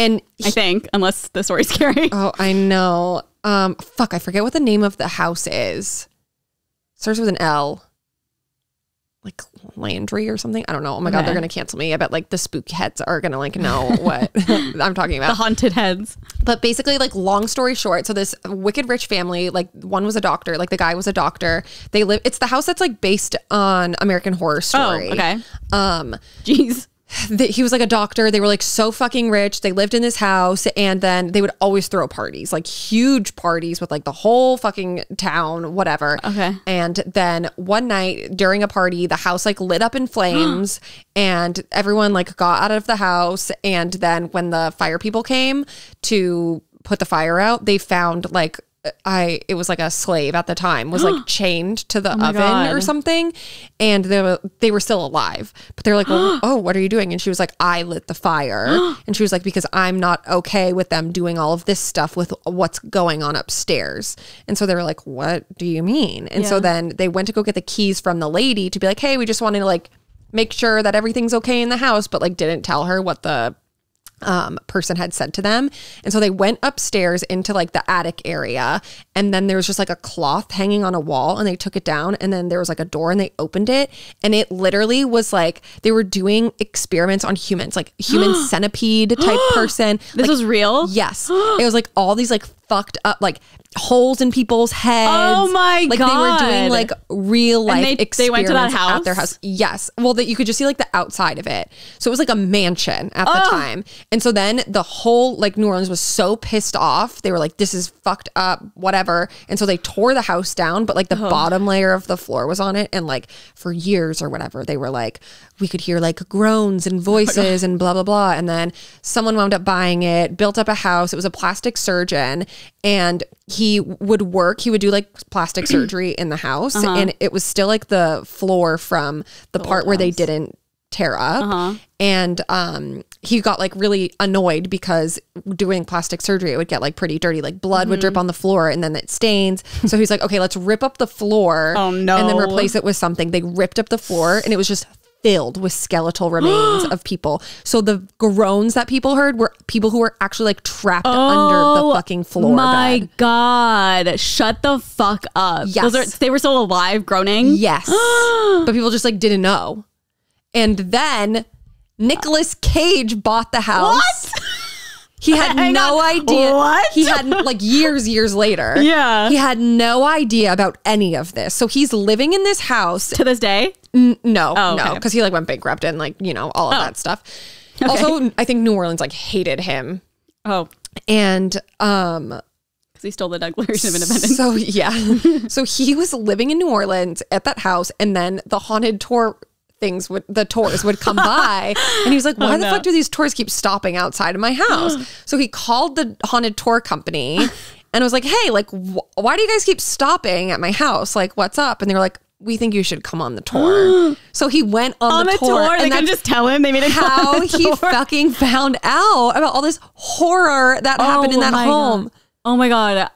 And I think, unless the story's scary. Oh, I know. Um, fuck, I forget what the name of the house is. Starts with an L. Like Landry or something. I don't know. Oh my god, Okay. they're gonna cancel me. I bet like the spook heads are gonna like know what I'm talking about. the haunted heads. But basically, like long story short, so this wicked rich family, like one was a doctor, like the guy was a doctor. They live. It's the house that's like based on American Horror Story. Oh, okay. Um, Jeez. He was like a doctor. They were like so fucking rich. They lived in this house and then they would always throw parties, like huge parties with like the whole fucking town, whatever. Okay. And then one night during a party, the house like lit up in flames and everyone like got out of the house. And then when the fire people came to put the fire out, they found like I it was like a slave at the time was like chained to the oh my oven God. or something. And they were, they were still alive. But they're like well, oh what are you doing? And she was like I lit the fire. And she was like because I'm not okay with them doing all of this stuff with what's going on upstairs. And so they were like what do you mean? And so then they went to go get the keys from the lady to be like hey we just wanted to like make sure that everything's okay in the house but like didn't tell her what the um, person had said to them. And so they went upstairs into like the attic area. And then there was just like a cloth hanging on a wall and they took it down. And then there was like a door and they opened it. And it literally was like they were doing experiments on humans, like human centipede type person. This Like, was real. Yes. it was like all these like fucked up like holes in people's heads. Oh my god. like they were doing like real life they- they went to that house at their house? house. Yes. Well, that you could just see like the outside of it. So it was like a mansion at the time. And so then the whole like New Orleans was so pissed off. They were like, this is fucked up, whatever. And so they tore the house down, but like the uh-huh. bottom layer of the floor was on it. And like for years or whatever, they were like, we could hear like groans and voices and blah, blah, blah. And then someone wound up buying it, built up a house. It was a plastic surgeon and he would work, he would do like plastic surgery in the house. And it was still like the floor from the, part where they didn't tear up. And um, he got like really annoyed because doing plastic surgery, it would get like pretty dirty. Like blood would Mm-hmm. drip on the floor and then it stains. So he's like, okay, let's rip up the floor Oh, no and then replace it with something. They ripped up the floor and it was just filled with skeletal remains of people. So the groans that people heard were people who were actually like trapped under the oh fucking floor. Oh My bed. God. Shut the fuck up. Yes. Those are, they were still alive, groaning. Yes. but people just like didn't know. And then Nicolas Cage bought the house. What? He had Hang no on. idea. What? He had like years, years later. Yeah. He had no idea about any of this. So he's living in this house. To this day? N- no, Oh, no, okay. because he like went bankrupt and like, you know, all of that stuff. Also, I think New Orleans like hated him. Oh, And um because he stole the Declaration of Independence. so yeah. so he was living in New Orleans at that house and then the haunted tour things would the tours would come by and he was like why oh, the no. fuck do these tours keep stopping outside of my house so he called the haunted tour company and was like hey like wh- why do you guys keep stopping at my house like what's up and they were like we think you should come on the tour so he went on, on the the tour, tour, they and couldn't just tell him. They made it how he tour. fucking found out about all this horror that happened oh in Oh that home God. Oh my god.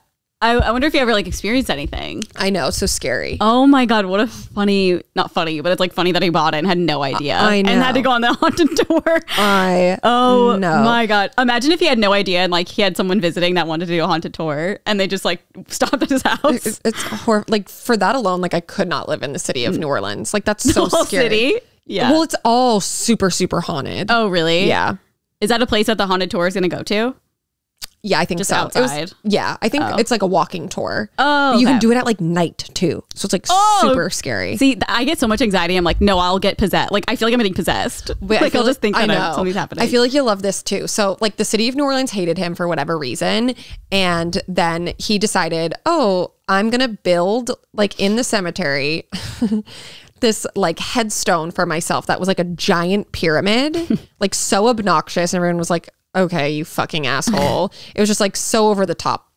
I, I wonder if you ever like experienced anything. i know so scary Oh my god, what a funny not funny, but it's like funny that he bought it and had no idea. I know. And had to go on the haunted tour. i Oh no my god. Imagine if he had no idea and like he had someone visiting that wanted to do a haunted tour and they just like stopped at his house. it's, it's hor- like for that alone like i could not live in the city of mm. new orleans like that's so scary city. Yeah. well it's all super super haunted oh really? yeah Is that a place that the haunted tour is gonna go to? Yeah i think Just so It was- yeah i think oh. it's like a walking tour Oh, you can okay. do it at like night too so it's like Oh. super scary See, th- I get so much anxiety. I'm like, no, I'll get possessed. Like, I feel like I'm getting possessed. Like, feel I'll just think I that know. something's happening. I feel like you'll love this too. So, like, the city of New Orleans hated him for whatever reason. And then he decided, oh, I'm going to build, like, in the cemetery, this, like, headstone for myself that was like a giant pyramid, like, so obnoxious. And everyone was like, okay, you fucking asshole. it was just like so over the top.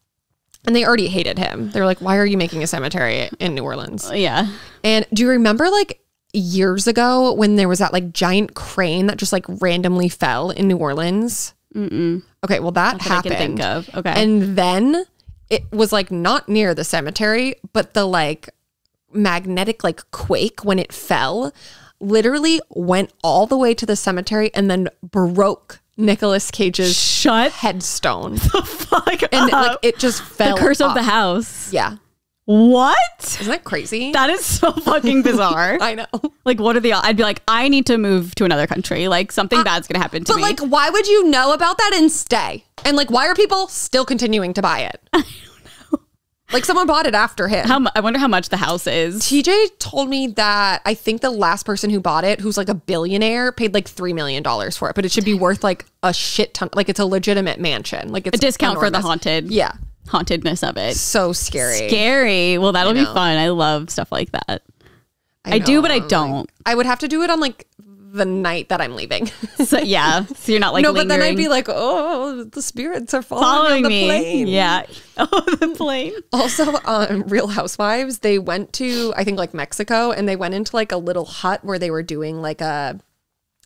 And they already hated him. They were like, why are you making a cemetery in New Orleans? yeah. And do you remember like years ago when there was that like giant crane that just like randomly fell in New Orleans? Mm-mm. Okay, well that That I happened. can think of. Okay. And then it was like not near the cemetery, but the like magnetic like quake when it fell literally went all the way to the cemetery and then broke Nicolas Cage's Shut headstone. the fuck And up. like it just fell. the curse of the house. Yeah. What? Isn't that crazy? That is so fucking bizarre. I know. like, what are the? I'd be like, I need to move to another country. Like, something bad's gonna happen to But me. But like, why would you know about that and stay? And like, why are people still continuing to buy it? I. Like, someone bought it after him. how I wonder how much the house is. TJ told me that I think the last person who bought it, who's like a billionaire, paid like three million dollars for it, but it should be worth like a shit ton. Like, it's a legitimate mansion. Like, it's A discount for the haunted. Yeah, hauntedness of it. so scary. Scary. Well, that'll be fun. I love stuff like that. I, do, but I don't. I would have to do it on like the night that I'm leaving. So yeah, so you're not like no, but then I'd be like, oh, the spirits are following, following me. On the me. plane. Yeah. Oh, the plane. Also, on Real Housewives, they went to I think like Mexico, and they went into like a little hut where they were doing like a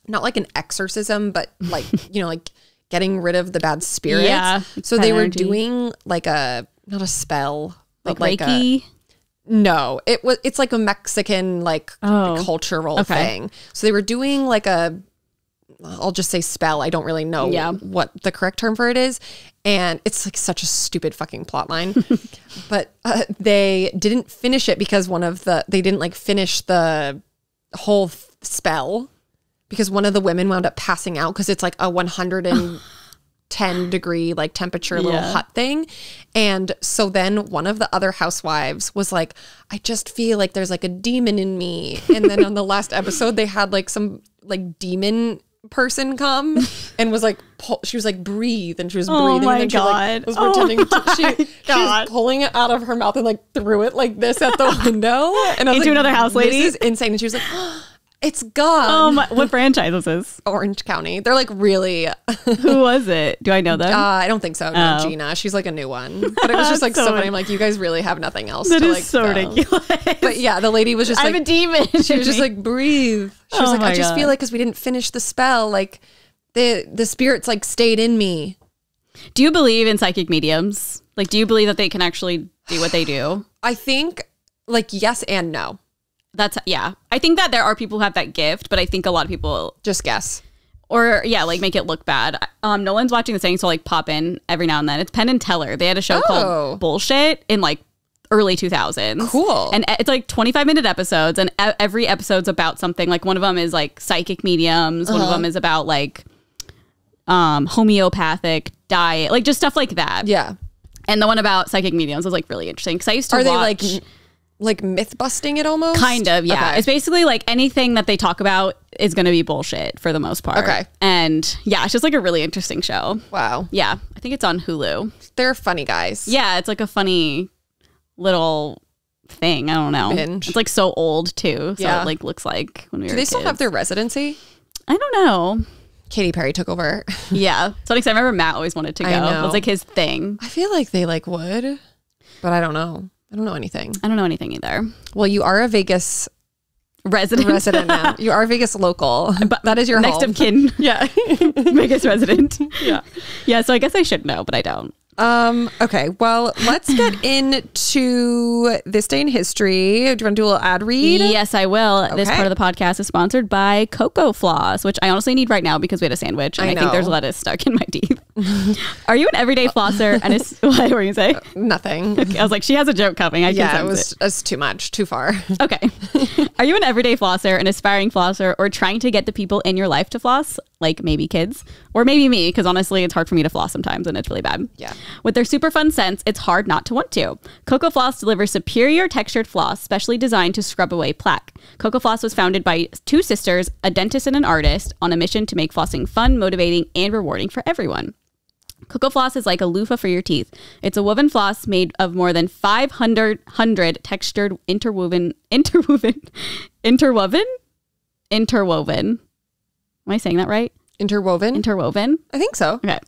not like an exorcism, but like you know like getting rid of the bad spirits. Yeah, So they were energy. doing like a not a spell, Like, but like a, Reiki. No, it was it's like a Mexican like Oh, cultural okay. thing. So they were doing like a I'll just say spell. I don't really know Yeah. what the correct term for it is. And it's like such a stupid fucking plot line. but uh, they didn't finish it because one of the they didn't like finish the whole f- spell because one of the women wound up passing out because it's like a 110 degree like temperature little Yeah. hut thing. And so then one of the other housewives was like, I just feel like there's like a demon in me. And then on the last episode, they had like some like demon person come and was like pull, she was like breathe and she was breathing Oh breathing my and she like God. was Oh pretending to, she, she was pulling it out of her mouth and like threw it like this at the window and I was Into like, another house lady? this is insane and she was like it's gone Oh my, what franchise is this? Orange County they're like really uh, Who was it? Do I know them? I don't think so no Oh. Gina she's like a new one but it was just like so, So- funny I'm like you guys really have nothing else that to is like so film. ridiculous. but yeah the lady was just I'm like a demon. she was just like breathe she was Oh like I just God. feel like because we didn't finish the spell like the the spirits like stayed in me do you believe in psychic mediums? Like, do you believe that they can actually do what they do? I think like yes and no That's yeah. I think that there are people who have that gift, but I think a lot of people just guess or yeah, like make it look bad. Um, no one's watching the thing, so like pop in every now and then. It's Penn and Teller. They had a show Oh. called Bullshit in like early 2000s. Cool. And it's like 25 minute episodes, and every episode's about something. Like one of them is like psychic mediums. One of Uh-huh. them is about like um homeopathic diet, like just stuff like that. yeah And the one about psychic mediums was like really interesting because I used to are they like like myth busting it almost? Kind of, yeah. Okay. It's basically like anything that they talk about is going to be bullshit for the most part. Okay. And yeah, it's just like a really interesting show. Wow. Yeah, I think it's on Hulu. They're funny guys. Yeah, it's like a funny little thing. I don't know. Binge. It's like so old too. So Yeah. it like looks like when we were Do they still have their residency? I don't know. Katy Perry took over. Yeah. So like, I remember Matt always wanted to go. It was like his thing. I feel like they like would, but I don't know. I don't know anything. I don't know anything either. Well, you are a Vegas Resident. resident now. You are Vegas local. But that is your Next home. of kin. Yeah. Vegas resident. Yeah. Yeah. So I guess I should know, but I don't. Um, okay, well, let's get into this day in history. Do you want to do a little ad read? Yes, I will. This part of the podcast is sponsored by Cocofloss, which I honestly need right now because we had a sandwich and I I, think there's lettuce stuck in my teeth. Are you an everyday flosser? And it's, what were you say? Uh, nothing. I was like, she has a joke coming. I Yeah, it was, it was too much, too far. Okay. Are you an everyday flosser, an aspiring flosser, or trying to get the people in your life to floss, like maybe kids, or maybe me? Because honestly, it's hard for me to floss sometimes, and it's really bad. Yeah. With their super fun scents, it's hard not to want to. Cocofloss delivers superior textured floss, specially designed to scrub away plaque. Cocofloss was founded by two sisters, a dentist and an artist, on a mission to make flossing fun, motivating, and rewarding for everyone. Cocofloss is like a loofah for your teeth. It's a woven floss made of more than 500 hundred textured interwoven interwoven interwoven interwoven. Am I saying that right? Interwoven? Interwoven. I think so. Okay.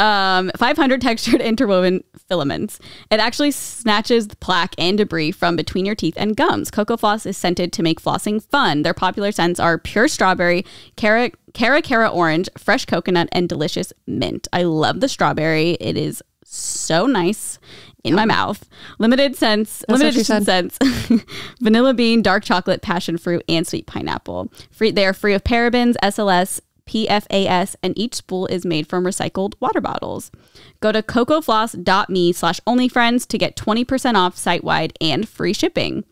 Um, 500 textured interwoven filaments. It actually snatches the plaque and debris from between your teeth and gums. Cocofloss is scented to make flossing fun. Their popular scents are pure strawberry, cara cara cara orange, fresh coconut, and delicious mint. I love the strawberry. It is so nice in my mouth. Limited scents, what limited edition vanilla bean, dark chocolate, passion fruit, and sweet pineapple. Free. They are free of parabens, SLS. PFAS, and each spool is made from recycled water bottles. Go to cocofloss.me slash onlyfriends to get 20% off site wide and free shipping.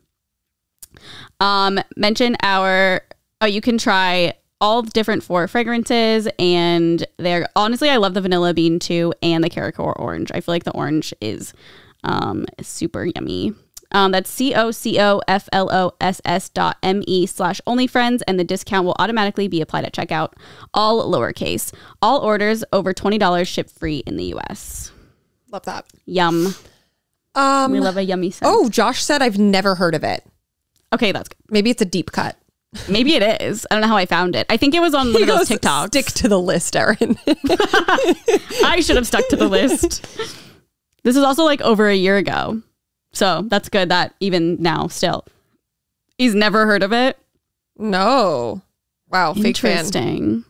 Um, mention our, oh, you can try all different four fragrances, and they're honestly, I love the vanilla bean too, and the Cara Cara orange. I feel like the orange is um, super yummy. Um, that's C O C O F L O S S dot M E slash OnlyFriends, and the discount will automatically be applied at checkout, all lowercase. All orders over $20 ship free in the US. Love that. Yum. Um, We love a yummy scent. oh, Josh said I've never heard of it. okay, that's good. Maybe it's a deep cut. Maybe it is. I don't know how I found it. I think it was on one of those TikToks. Stick to the list, Erin. I should have stuck to the list. This is also like over a year ago. So that's good that even now, still, he's never heard of it. no. Wow. Interesting.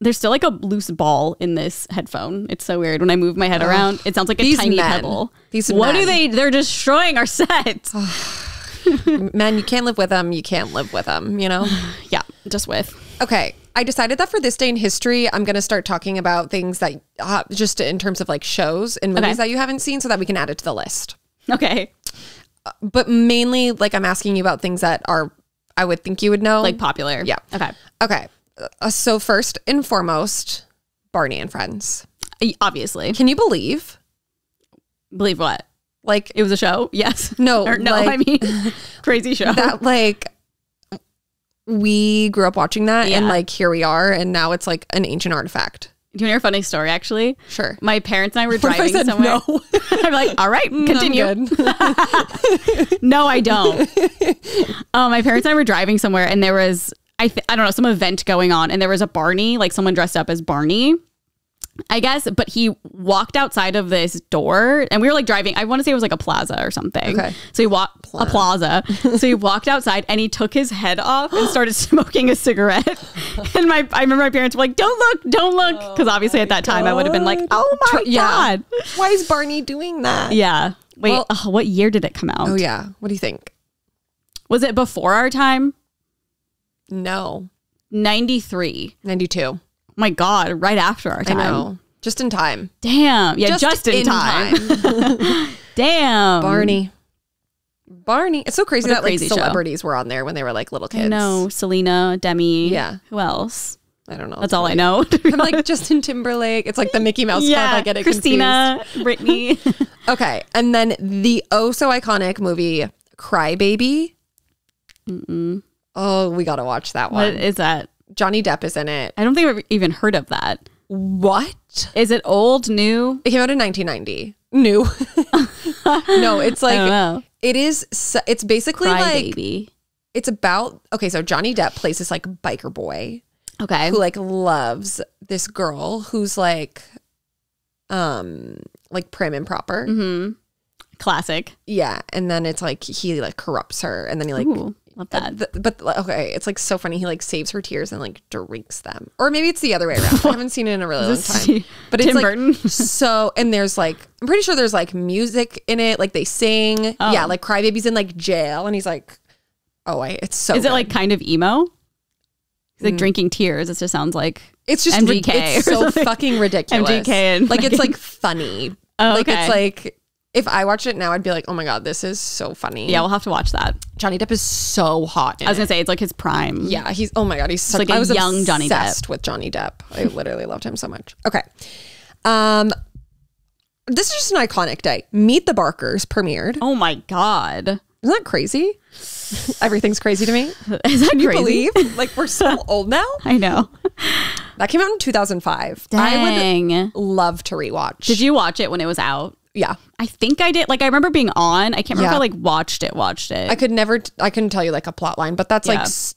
There's still like a loose ball in this headphone. It's so weird. When I move my head around, it sounds like a These tiny men. pebble. These what men. do they? They're destroying our set. Man, you can't live with them. You can't live with them, you know? yeah, just with. Okay. I decided that for this day in history, I'm going to start talking about things that uh, just in terms of like shows and movies Okay. that you haven't seen so that we can add it to the list. Okay, But mainly, like, I'm asking you about things that are, I would think you would know. like popular. Yeah. Okay. okay. Uh, so, first and foremost, Barney and Friends. Obviously, Can you believe? believe what? Like, It was a show. Yes. No, Or no. like- I mean, crazy show. that, like, we grew up watching that and like here we are and now it's like an ancient artifact. Do you want to hear a funny story? Actually, Sure. my parents and I were What I driving said somewhere. no? I'm like, all right, continue. I'm good. No, I don't. um, my parents and I were driving somewhere, and there was I th- I don't know some event going on, and there was a Barney, like someone dressed up as Barney. I guess, but he walked outside of this door, and we were like driving. I want to say it was like a plaza or something. Okay. So he walked a plaza. so he walked outside, and he took his head off and started smoking a cigarette. and my, I remember my parents were like, "Don't look, don't look," because obviously at that time I would have been like, "Oh my Yeah. god." Why is Barney doing that? Yeah. Wait, Well- ugh, what year did it come out? Oh yeah. What do you think? Was it before our time? No. 93. 92. My God, right after our I time. know. Just in time. Damn. Yeah, just, in, time. Damn. Barney. Barney. It's so crazy What that like crazy show. celebrities were on there when they were like little kids. No. Selena, Demi. Yeah. Who else? I don't know. That's all I know. I'm like Justin Timberlake. It's like the Mickey Mouse Club. I get it Christina, Britney. Okay, and then the oh so iconic movie Cry Baby. Oh, we gotta watch that one. is that? Johnny Depp is in it. I don't think I've even heard of that. What? Is it old, new? It came out in 1990. New. no, it's like it is. It's basically Cry like baby. it's about. Okay, so Johnny Depp plays this like biker boy Okay. who like loves this girl who's like, um, like prim and proper. Mm-hmm. Classic. Yeah, and then it's like he like corrupts her, and then he like. Ooh, love that. th- but okay, it's like so funny. He like saves her tears and like drinks them, or maybe it's the other way around. I haven't seen it in a really long time. But it's Tim like Burton? so, and there's like I'm pretty sure there's like music in it, like they sing. Oh. Yeah, like Crybaby's in like jail, and he's like, oh, I it's so. Is it like kind of emo? He's Mm. like drinking tears. It just sounds like it's just MGK It's so something? fucking ridiculous. MGK and like it's like funny. Oh, Like it's like if I watched it now, I'd be like, oh my god, this is so funny. yeah. We'll have to watch that. Johnny Depp is so hot. in I was gonna say it's like his prime. Yeah, he's oh my god, he's such like a I was young Johnny Depp. obsessed with Johnny Depp. I literally loved him so much. Okay. Um this is just an iconic day. Meet the Barkers premiered. Oh my god. Isn't that crazy? Everything's crazy to me. Is that Can you believe? Like we're so old now. I know. That came out in 2005. I would love to rewatch. Did you watch it when it was out? Yeah. I think I did. Like I remember being on. I can't remember Yeah. if I like watched it. Watched it. I could never I couldn't tell you like a plot line, but that's like s-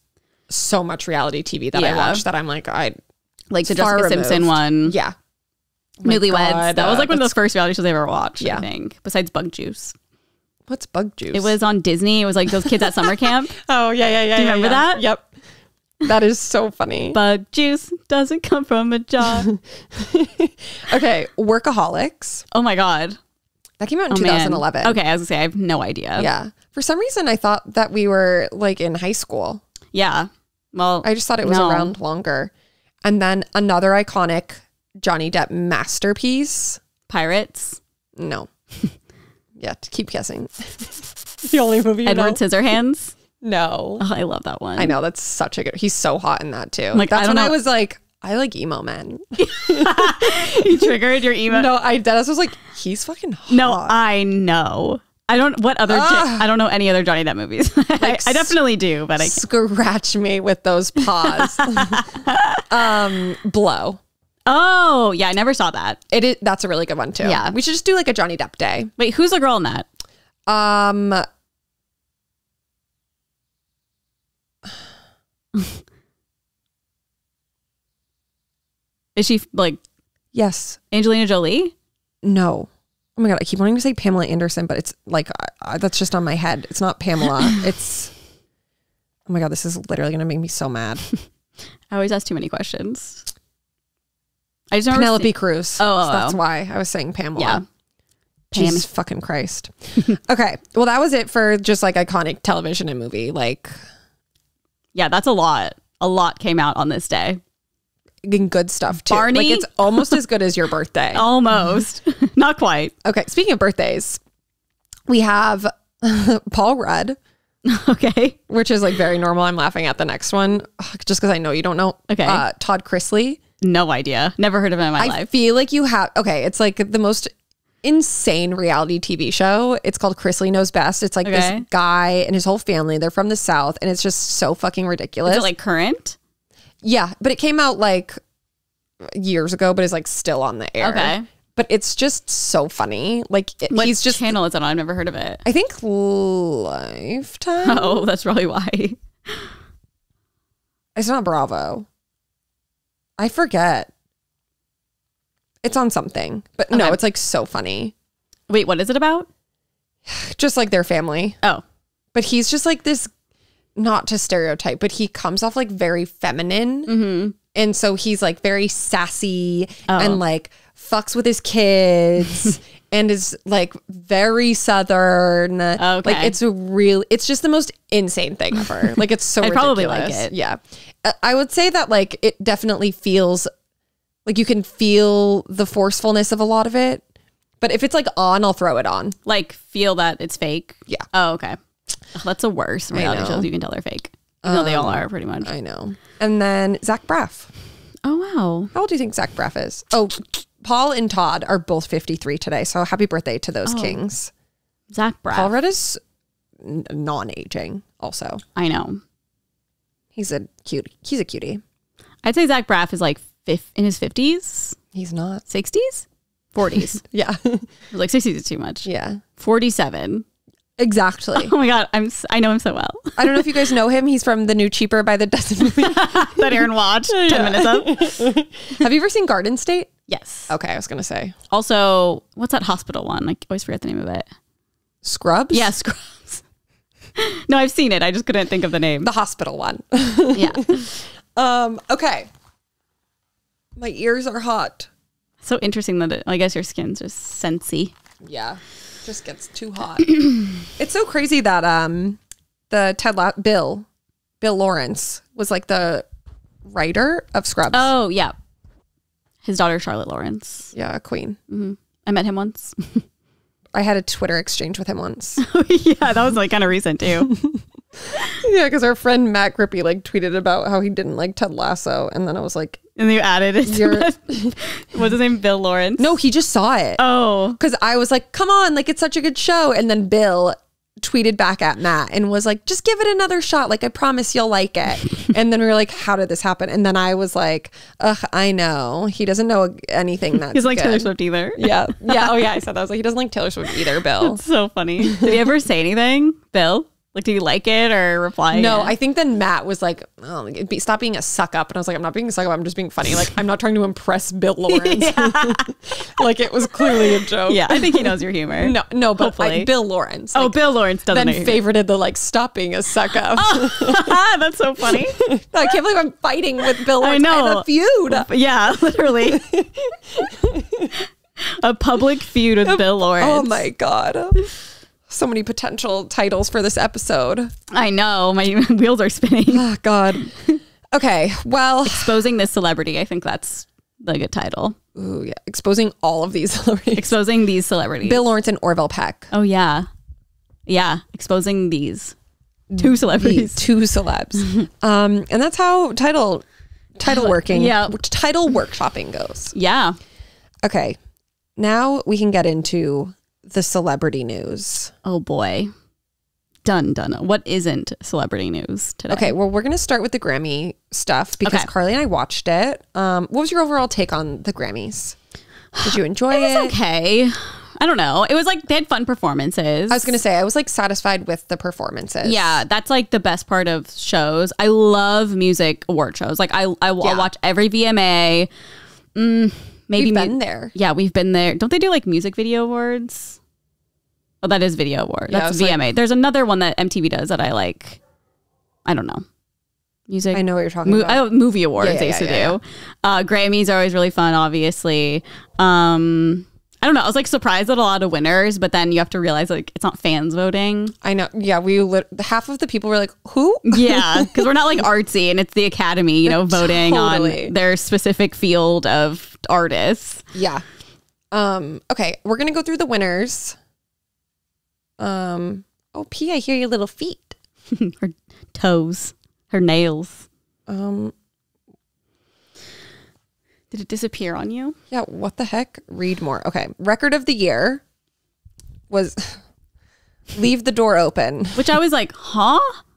so much reality TV that I Yeah. watch that I'm like I like the far Jessica Simpson removed. one. yeah. my Newlyweds. God, that was uh, like one of the first reality shows I ever watched. Yeah. I think. Besides Bug Juice. What's bug juice? It was on Disney. It was like those kids at summer camp. Oh yeah, yeah, yeah. Do you remember yeah. that? Yep. That is so funny. Bug juice doesn't come from a jar. Okay, Workaholics. oh my god. That came out in Oh, man. 2011. Okay, I was gonna say I have no idea. Yeah. For some reason, I thought that we were like in high school. Yeah. Well, I just thought it was No. around longer. And then another iconic Johnny Depp masterpiece. Pirates. No. yeah, keep guessing. the only movie Edward Scissorhands. No. Oh, I love that one. I know that's such a good. He's so hot in that too. Like, I that's don't when I was like, I like emo men. you triggered your emo. no, I Dennis was like, he's fucking hot. No, I know. I don't. What other? Ah. I don't know any other Johnny Depp movies. I, I definitely do, but I can't. scratch me with those paws. um, blow. Oh, yeah, I never saw that. It is, that's a really good one too. Yeah. we should just do like a Johnny Depp day. Wait, who's the girl in that? Um, Is she like yes, Angelina Jolie? no. Oh my god, I keep wanting to say Pamela Anderson, but it's like that's just on my head. It's not Pamela. it's oh my god, this is literally gonna make me so mad. I always ask too many questions. I just Penelope see- Cruz. Oh, oh, So that's oh. why I was saying Pamela. Yeah. Jesus fucking Christ. okay. Well, that was it for just like iconic television and movie. Like Yeah, that's a lot. A lot came out on this day. Good stuff too. Barney? Like it's almost as good as your birthday. Almost. Not quite. Okay. Speaking of birthdays, we have Paul Rudd, Okay. which is like very normal. I'm laughing at the next one just because I know you don't know. Okay. Uh, Todd Chrisley. No idea. Never heard of him in my I life. feel like you have. Okay. It's like the most insane reality TV show. It's called Chrisley Knows Best. It's like Okay. this guy and his whole family. They're from the South and it's just so fucking ridiculous. Is it like current? Yeah, but it came out like years ago, but is like still on the air. Okay. But it's just so funny. Like it, What he's just, channel is it on? I've never heard of it. I think Lifetime. Oh, that's probably why. It's not Bravo. I forget. It's on something, but no, it's like so funny. Wait, what is it about? Just like their family. Oh, But he's just like this, not to stereotype, but he comes off like very feminine. mm-hmm. And so he's like very sassy Oh. and like fucks with his kids and is like very southern. Okay. Like it's a real it's just the most insane thing ever. Like it's so I'd probably like it. Yeah. Uh, I would say that like it definitely feels like you can feel the forcefulness of a lot of it. But if it's like on, I'll throw it on. like feel that it's fake. Yeah. Oh, okay. Ugh, that's the worst reality shows. You can tell they're fake. Even though they all um, are pretty much. I know. And then Zach Braff. Oh wow. How old do you think Zach Braff is? Oh, Paul and Todd are both 53 today. So happy birthday to those oh. kings. Zach Braff. Paul Rudd is n- non-aging also. I know. He's a cute. He's a cutie. I'd say Zach Braff is like fif- in his fifties, He's not. sixties, forties. Yeah. like sixties is too much. yeah. Forty-seven. Exactly. Oh my god, I'm s- I know him so well. I don't know if you guys know him. He's from the new Cheaper by the Dozen movie. that Erin watched ten minutes of. Have you ever seen Garden State? Yes. Okay, I was gonna say Also, what's that hospital one? I always forget the name of it. Scrubs. Yeah, Scrubs. no, I've seen it. I just couldn't think of the name. the hospital one. yeah. um. Okay. My ears are hot. So interesting that it, I guess your skin's just sensy. Yeah, just gets too hot. it's so crazy that um the Ted La- Bill Bill Lawrence was like the writer of Scrubs. Oh yeah, his daughter Charlotte Lawrence. yeah, Queen. I met him once. I had a Twitter exchange with him once. yeah, that was like kind of recent too. yeah, because our friend Matt Grippy like tweeted about how he didn't like Ted Lasso, and then I was like, And you added it. You're- What's his name? Bill Lawrence. no, he just saw it. Oh, because I was like, come on, like it's such a good show. And then Bill tweeted back at Matt and was like, just give it another shot. Like, I promise you'll like it. and then we were like, how did this happen? And then I was like, ugh, I know. He doesn't know anything that's he's like good. Taylor Swift either. Yeah. Yeah. Oh, yeah. I said that. I was like, he doesn't like Taylor Swift either, Bill. so funny. Did he ever say anything, Bill? Like, do you like it or reply? No? I think then Matt was like, oh, be, stop being a suck up. And I was like, I'm not being a suck up. I'm just being funny. Like, I'm not trying to impress Bill Lawrence. like, it was clearly a joke. yeah, I think he knows your humor. No, no, but I, Bill Lawrence. Oh, like, Bill Lawrence doesn't then favorited the like stop being a suck up. humor. That's so funny. I can't believe I'm fighting with Bill Lawrence. I know. have a feud. yeah, literally. a public feud with Bill oh Lawrence. Oh my god. So many potential titles for this episode. I know. My wheels are spinning. Oh god. Okay, well, Exposing this celebrity. I think that's the good title. ooh, yeah, exposing all of these celebrities. Exposing these celebrities. Bill Lawrence and Orville Peck. Oh yeah, yeah. Exposing these two These celebrities. two celebs. um, and that's how title title working, Yeah. title workshopping goes. Yeah. Okay. Now we can get into the celebrity news. Oh boy. Done. Done. What isn't celebrity news today? Okay, well, we're going to start with the Grammy stuff because Okay. Carly and I watched it. Um, what was your overall take on the Grammys? Did you enjoy it? Okay. I don't know. It was like they had fun performances. I was going to say I was like satisfied with the performances. Yeah, that's like the best part of shows. I love music award shows. Like I, I will watch every VMA. Mm, maybe we've mu- been there. Yeah, we've been there. Don't they do like music video awards? Oh, that is video award. Yeah, That's it's like- VMA. There's another one that MTV does that I like. I don't know. Music. I know what you're talking Mo- about. oh, movie awards Yeah, yeah, they used to do. Uh, Grammys are always really fun, obviously. Um, I don't know. I was like surprised at a lot of winners, but then you have to realize like it's not fans voting. I know. Yeah, we lit- half of the people were like, "Who?" Yeah, because we're not like artsy, and it's the Academy, you know, voting Totally. on their specific field of artists. yeah. Um. Okay, we're gonna go through the winners. Um. Oh, P, I hear your little feet. her toes, her nails. Um. Did it disappear on you? Yeah. What the heck? Read more. Okay. Record of the year was "Leave the Door Open." Which I was like, huh?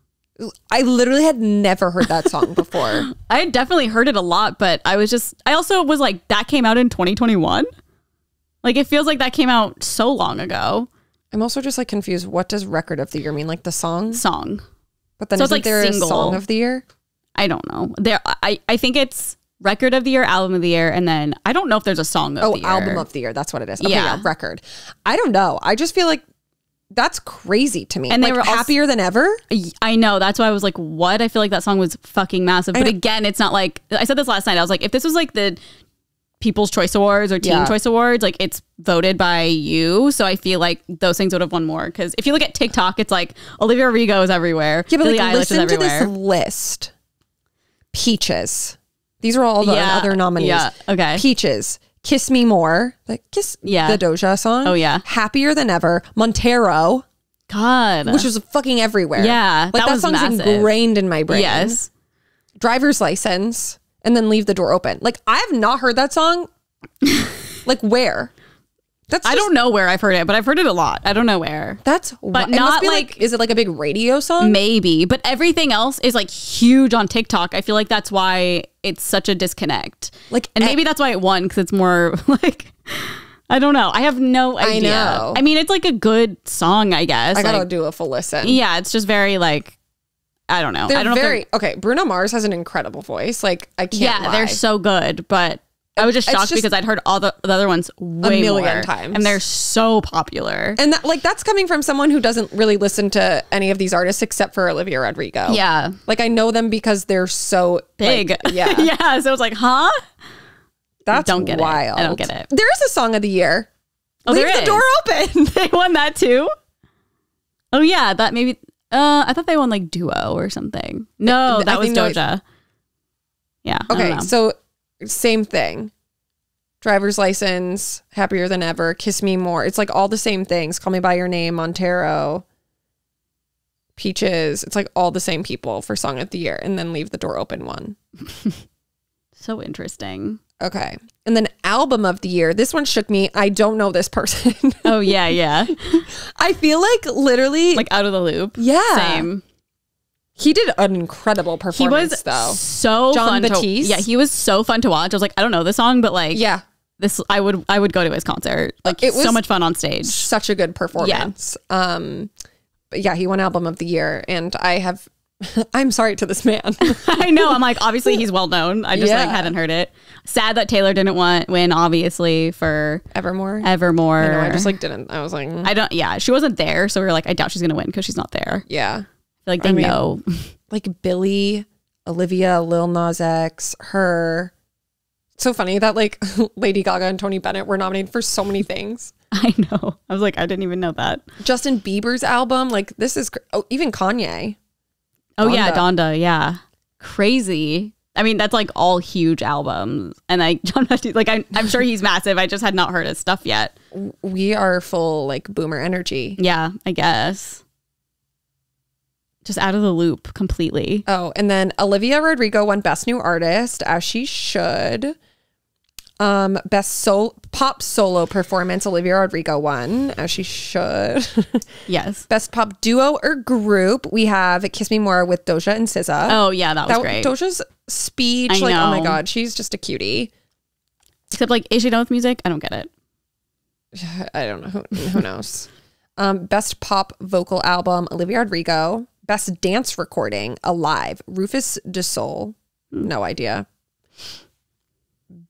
I literally had never heard that song before. I had definitely heard it a lot, but I was just, I also was like, that came out in 2021. Like it feels like that came out so long ago. I'm also just like confused. What does record of the year mean? Like the song? Song. But then So it's isn't like there single. a song of the year? I don't know. There, I, I think it's record of the year, album of the year, and then I don't know if there's a song of Oh, the year. album of the year. That's what it is. Okay, Yeah. yeah. record. I don't know. I just feel like that's crazy to me. And they like were also- happier than ever. I know. That's why I was like, what? I feel like that song was fucking massive. But again, it's not like I said this last night. I was like, if this was like the People's Choice Awards or Teen Yeah. Choice Awards, like it's voted by you. So I feel like those things would have won more. Because if you look at TikTok, it's like Olivia Rodrigo is everywhere. Yeah, but Billie like Eilish is listen to this list. Peaches. These are all the Yeah, other nominees. yeah, okay. Peaches. Kiss Me More. Like Kiss Yeah. the Doja song. Oh, yeah. Happier than ever. Montero, God. which was fucking everywhere. Yeah, Like that that, song's massive. ingrained in my brain. yes. Driver's license and then leave the door open. Like I have not heard that song. like where? That's I don't know where I've heard it, but I've heard it a lot. I don't know where. That's but not like- is it like a big radio song? Maybe, but everything else is like huge on TikTok. I feel like that's why it's such a disconnect. Like, and maybe that's why it won because it's more like I don't know. I have no idea. I know. I mean, it's like a good song, I guess. I gotta Like, do a full listen. yeah, it's just very like I don't know. They're I don't know. very if okay. Bruno Mars has an incredible voice. Like I can't. yeah, lie. they're so good, but. I was just shocked just- because I'd heard all the, the other ones way million more, times. and they're so popular. and that, like that's coming from someone who doesn't really listen to any of these artists except for Olivia Rodrigo. yeah, like I know them because they're so big. like, yeah, yeah. So it's like, huh? that's don't get it. wild. I don't get it. There is a song of the year. Oh, Leave the door open. they won that too. Oh yeah, that maybe. Uh, I thought they won like duo or something. No, that was think was- Doja. Yeah. I Okay, so same thing. Driver's license, happier than ever, kiss me more. It's like all the same things. Call me by your name, Montero, Peaches. It's like all the same people for song of the year, and then leave the door open one. so interesting. Okay, and then album of the year. This one shook me. I don't know this person. Oh yeah, yeah. I feel like literally, like out of the loop. yeah, Same. He did an incredible performance. He was though. so Jon fun Batiste? to Yeah, he was so fun to watch. I was like, I don't know this song, but like Yeah, this I would I would go to his concert. Like It was- so much fun on stage. such a good performance. Um, but yeah, he won album of the year, and I have. I'm sorry to this man. I know. I'm like, obviously he's well known. I just like hadn't heard it. Sad that Taylor didn't want win, obviously, for Evermore. Evermore. I know. I just like didn't. I was like, mm, I don't. Yeah, she wasn't there, so we were like, I doubt she's gonna win because she's not there. Yeah, like they I mean- know. like Billie, Olivia, Lil Nas X, her. It's so funny that like Lady Gaga and Tony Bennett were nominated for so many things. I know. I was like, I didn't even know that. Justin Bieber's album, like this is. cr- Oh, even Kanye. Oh yeah, Donda. Donda. Yeah, crazy. I mean, that's like all huge albums, and I Jon like I, I'm sure he's massive. I just had not heard his stuff yet. We are full like boomer energy. Yeah, I guess. Just out of the loop completely. Oh, and then Olivia Rodrigo won Best New Artist, as she should. Um, Best Sol- Pop Solo Performance, Olivia Rodrigo won, as she should. Yes. Best Pop Duo or Group, we have Kiss Me More with Doja and SZA. Oh yeah, that was that great. Doja's speech, I like, oh my god, she's just a cutie. Except like, is she done with music? I don't get it. I don't know. Who, who knows? Um, best pop vocal album, Olivia Rodrigo. Best dance recording, Alive, Rufus. Hmm. No idea.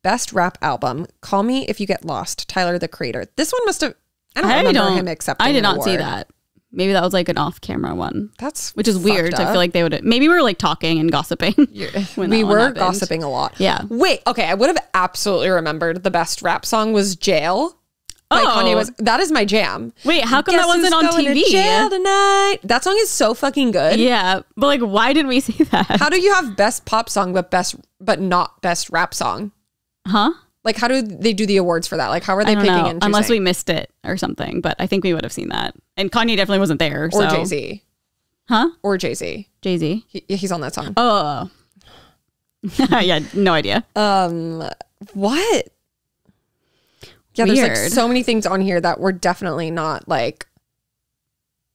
Best rap album, Call Me If You Get Lost, Tyler the Creator. This one must have. I don't remember him accepting. I did not see that. Maybe that was like an off-camera one, That's which is weird. fucked I feel like they would. Maybe we were like talking and gossiping. when we were happened. gossiping a lot. Yeah. Wait. Okay. I would have absolutely remembered the best rap song was "Jail." By Oh. Kanye was that is my jam. Wait, how come that wasn't on going to TV? jail tonight. That song is so fucking good. Yeah, but like, why didn't we see that? How do you have best pop song but best but not best rap song? huh? Like how do they do the awards for that? Like how are they picking know. and Unless we missed it or something, but I think we would have seen that. And Kanye definitely wasn't there. or so. Jay Z Huh? or Jay Z? Jay Z. He, he's on that song. Oh. yeah, no idea. Um, what? Yeah, there's like so many things on here that were definitely not like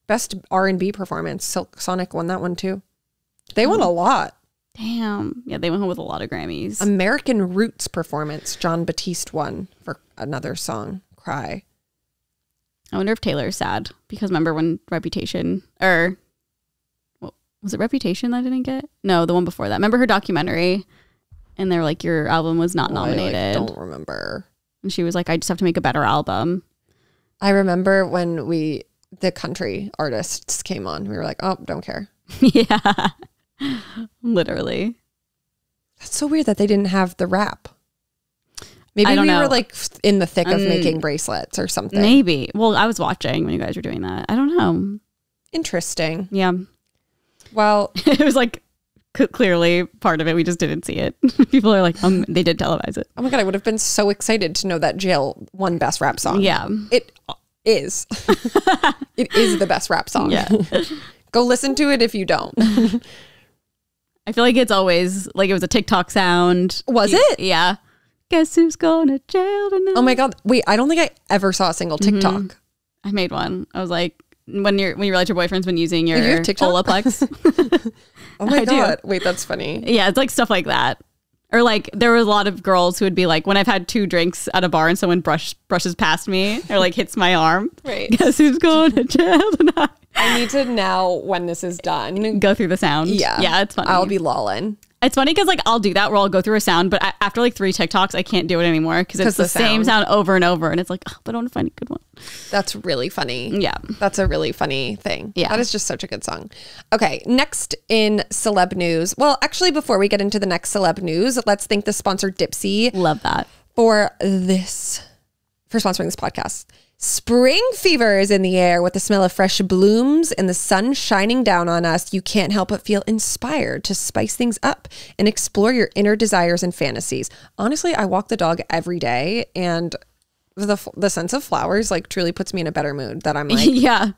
best R and B performance. Silk Sonic won that one too. They won a lot. Damn. Yeah, they went home with a lot of Grammys. American Roots performance. Jon Batiste won for another song. Cry. I wonder if Taylor's sad because remember when Reputation or what was it Reputation that I didn't get? No, the one before that. Remember her documentary? And they were like, Your album was not nominated. I, like, don't remember. And she was like, I just have to make a better album. I remember when we the country artists came on. We were like, oh, don't care. yeah. Literally. That's so weird that they didn't have the rap. Maybe we know. were like in the thick of Um, making bracelets or something. Maybe. Well, I was watching when you guys were doing that. I don't know. Interesting. Yeah. Well, it was like clearly part of it. We just didn't see it. People are like, um, they did televise it. oh my god, I would have been so excited to know that Jail won best rap song. Yeah. It is. it is the best rap song. Yeah. Go listen to it if you don't. I feel like it's always like it was a TikTok sound. Was it? Yeah. Guess who's going to jail tonight? Oh my god! Wait, I don't think I ever saw a single TikTok. I made one. I was like, when you're when you realize your boyfriend's been using your You TikTok? Olaplex. Oh my I do. god! Wait, that's funny. yeah, it's like stuff like that. Or like there was a lot of girls who would be like, when I've had two drinks at a bar and someone brush brushes past me or like hits my arm. Right. Guess who's going to jail tonight? I need to now when this is done. Go through the sound. Yeah, Yeah, it's funny. I'll be lolling. It's funny because like I'll do that where I'll go through a sound, but I, after like three TikToks, I can't do it anymore because it's the, the same sound. sound over and over, and it's like, oh, but I want to find a good one. That's really funny. Yeah. That's a really funny thing. Yeah. That is just such a good song. Okay, next in celeb news. Well, actually, before we get into the next celeb news, let's thank the sponsor Dipsea Love that. for this, for sponsoring this podcast. Spring fever is in the air with the smell of fresh blooms and the sun shining down on us. You can't help but feel inspired to spice things up and explore your inner desires and fantasies. Honestly, I walk the dog every day and the the sense of flowers like truly puts me in a better mood that I'm like yeah.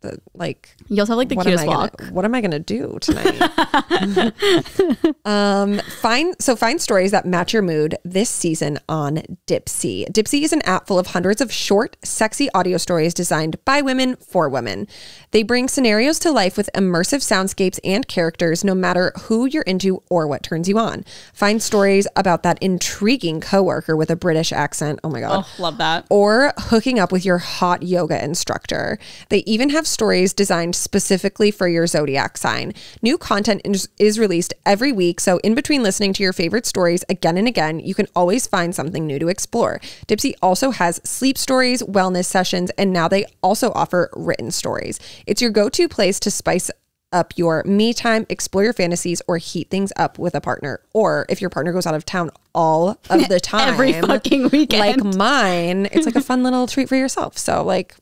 The, like You also have like the what am I gonna walk. what am I gonna do tonight? um, find so find stories that match your mood this season on Dipsea. Dipsea is an app full of hundreds of short, sexy audio stories designed by women for women. They bring scenarios to life with immersive soundscapes and characters, no matter who you're into or what turns you on. Find stories about that intriguing coworker with a British accent. Oh my god Oh, love that. or hooking up with your hot yoga instructor. They even have stories designed specifically for your zodiac sign. New content is, is released every week, so in between listening to your favorite stories again and again, you can always find something new to explore. Dipsea also has sleep stories, wellness sessions, and now they also offer written stories. It's your go to place to spice up your me time, explore your fantasies, or heat things up with a partner. Or if your partner goes out of town all of the time, Every fucking weekend. like mine, it's like a fun little treat for yourself. So, like,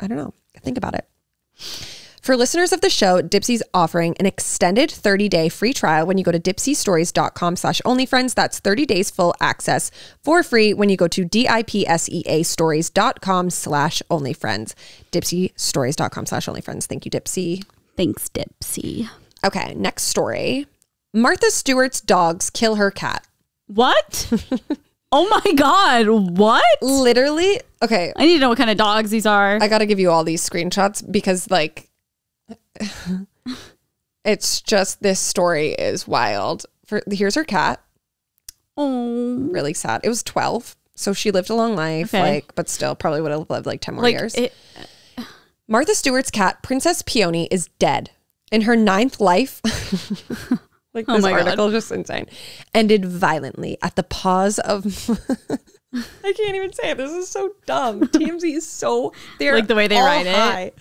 I don't know. Think about it. For listeners of the show, Dipsea's offering an extended 30-day free trial when you go to dipseastories.com slash onlyfriends. That's 30 days full access for free when you go to D-I-P-S-E-A stories.com slash onlyfriends. Dipseastories.com slash onlyfriends. Thank you, Dipsea. Thanks, Dipsea. Okay, next story. Martha Stewart's dogs kill her cat. What? oh my god! What? Literally, okay, I need to know what kind of dogs these are. I got to give you all these screenshots because, like, it's just this story is wild. For here's her cat, oh, really sad. It was twelve, so she lived a long life, Okay. like, but still probably would have lived like ten more like years. it, Martha Stewart's cat, Princess Peony, is dead. In her ninth life, like Oh this my article is just insane, ended violently at the paws of. I can't even say it. This is so dumb. TMZ is so they're Like the way they write it?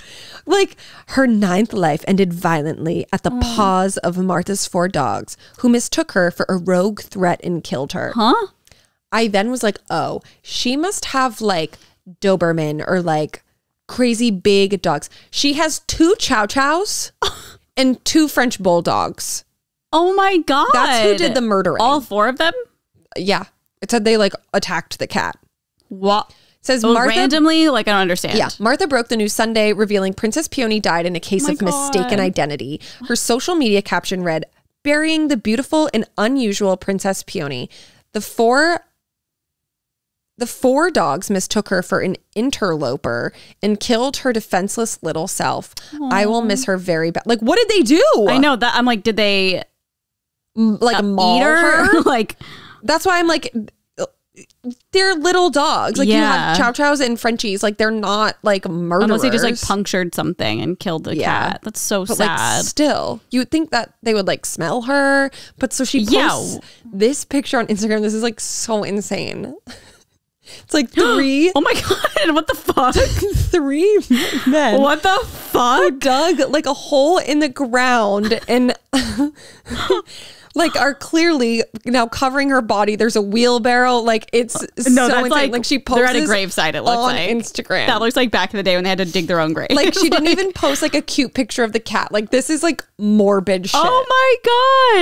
Like her ninth life ended violently at the Oh. paws of Martha's four dogs, who mistook her for a rogue threat and killed her. huh? I then was like, oh, she must have like Doberman or like crazy big dogs. She has two Chow Chows and two French Bulldogs. Oh my god! That's who did the murdering. All four of them? yeah. It said they like attacked the cat. What? It says Oh, Martha. randomly? Like I don't understand. Yeah, Martha broke the news Sunday, revealing Princess Peony died in a case Oh of mistaken God. identity. Her social media caption read, "Burying the beautiful and unusual Princess Peony." The four the four dogs mistook her for an interloper and killed her defenseless little self. I will miss her very bad. Like, what did they do? I know that. I'm like, did they Like, uh, maul eat her? like, That's why I'm like, they're little dogs. Like, you have Chow Chows and Frenchies. Like, they're not like murderers. unless they just like punctured something and killed the Yeah. cat. That's so But sad. like still, you would think that they would like smell her. But so she Yeah. this picture on Instagram. This is like so insane. It's like oh three oh my god! What the fuck? three men what the who fuck? dug like a hole in the ground and like are clearly now covering her body. There's a wheelbarrow. Like it's uh, No, so that's insane. like, Like she they're at a gravesite. It looks on like Instagram. That looks like back in the day when they had to dig their own grave. like she didn't even post like a cute picture of the cat. Like this is like morbid shit. Oh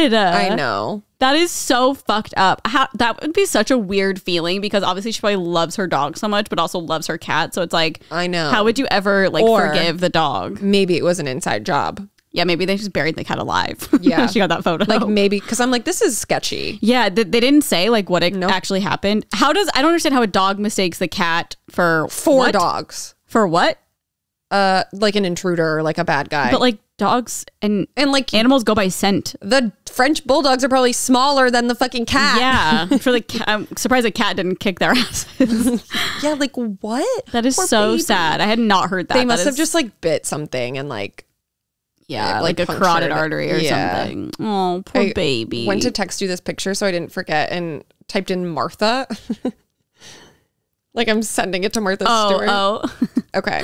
my god! I know. That is so fucked up. How that would be such a weird feeling because obviously she probably loves her dog so much, but also loves her cat. So it's like, I know. how would you ever like Or- forgive the dog? maybe it was an inside job. Yeah, maybe they just buried the cat alive. Yeah. she got that photo. Like maybe because I'm like, this is sketchy. yeah, th- they didn't say like what it actually happened. How does I don't understand how a dog mistakes the cat for Four what? dogs. for what? Uh, like an intruder, like a bad guy. But like dogs and and like animals go by scent. the French bulldogs are probably smaller than the fucking cat. Yeah, for the I'm surprised the cat didn't kick their asses. Yeah, like what? That is Poor so baby. sad. I had not heard that. They That must have is- just like bit something and like yeah, like, like, a carotid artery or Yeah. something. Oh, poor I baby. went to text you this picture so I didn't forget and typed in Martha. like I'm sending it to Martha oh, Stewart. oh, Okay.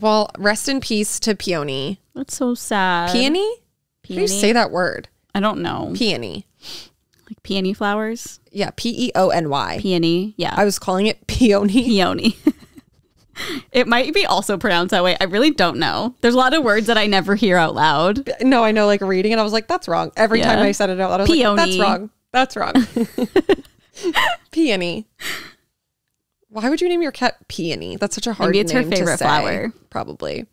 well, rest in peace to Peony. that's so sad. Peony? How do you say that word? I don't know. Peony. like peony flowers. Yeah, P E O N Y. Peony. Yeah. I was calling it peony. peony. it might be also pronounced that way. I really don't know. There's a lot of words that I never hear out loud. No, I know, like reading it, I was like, that's wrong. Every time I said it out loud, I was like, that's wrong. That's wrong. peony. Why would you name your cat Peony? That's such a hard Maybe it's her favorite say. flower. Probably.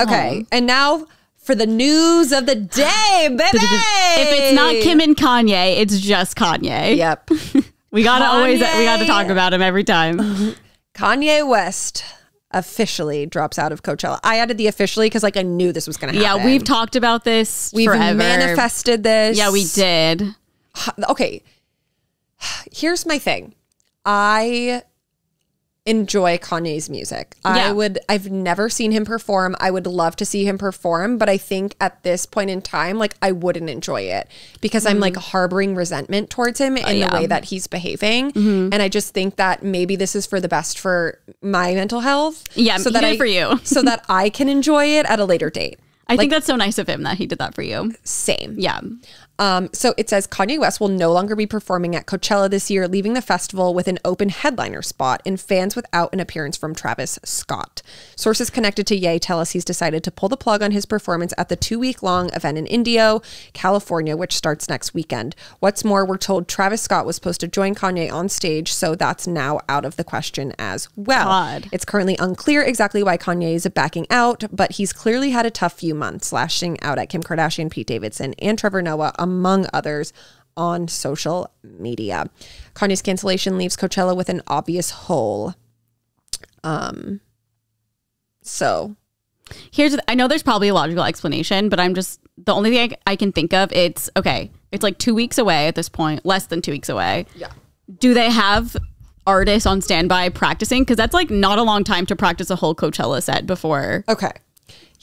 Okay, um, and now for the news of the day, baby. If it's not Kim and Kanye, it's just Kanye. Yep. We gotta always we gotta talk about him every time. Kanye West officially drops out of Coachella. I added the officially because like I knew this was going to happen. yeah, we've talked about this we've forever. manifested this. Yeah, we did. okay. Here's my thing. I enjoy Kanye's music. I would I've never seen him perform. I would love to see him perform, but I think at this point in time like I wouldn't enjoy it because I'm like harboring resentment towards him in Mm. yeah. Mm-hmm. the way that he's behaving. And I just think that maybe this is for the best for my mental health. Yeah, he that I for you. so that I can enjoy it at a later date. I think that's so nice of him that he did that for you. Same. Yeah. Um, so it says Kanye West will no longer be performing at Coachella this year, leaving the festival with an open headliner spot and fans without an appearance from Travis Scott. Sources connected to Ye tell us he's decided to pull the plug on his performance at the two week long event in Indio, California, which starts next weekend. What's more, we're told Travis Scott was supposed to join Kanye on stage, so that's now out of the question as well. God. It's currently unclear exactly why Kanye is backing out, but he's clearly had a tough few months, lashing out at Kim Kardashian, Pete Davidson, and Trevor Noah, among others, on social media. Kanye's cancellation leaves Coachella with an obvious hole. Um, so Here's I know there's probably a logical explanation, but I'm just the only thing I, I can think of. It's okay. It's like two weeks away at this point, less than two weeks away. yeah, Do they have artists on standby practicing? Because that's like not a long time to practice a whole Coachella set before okay.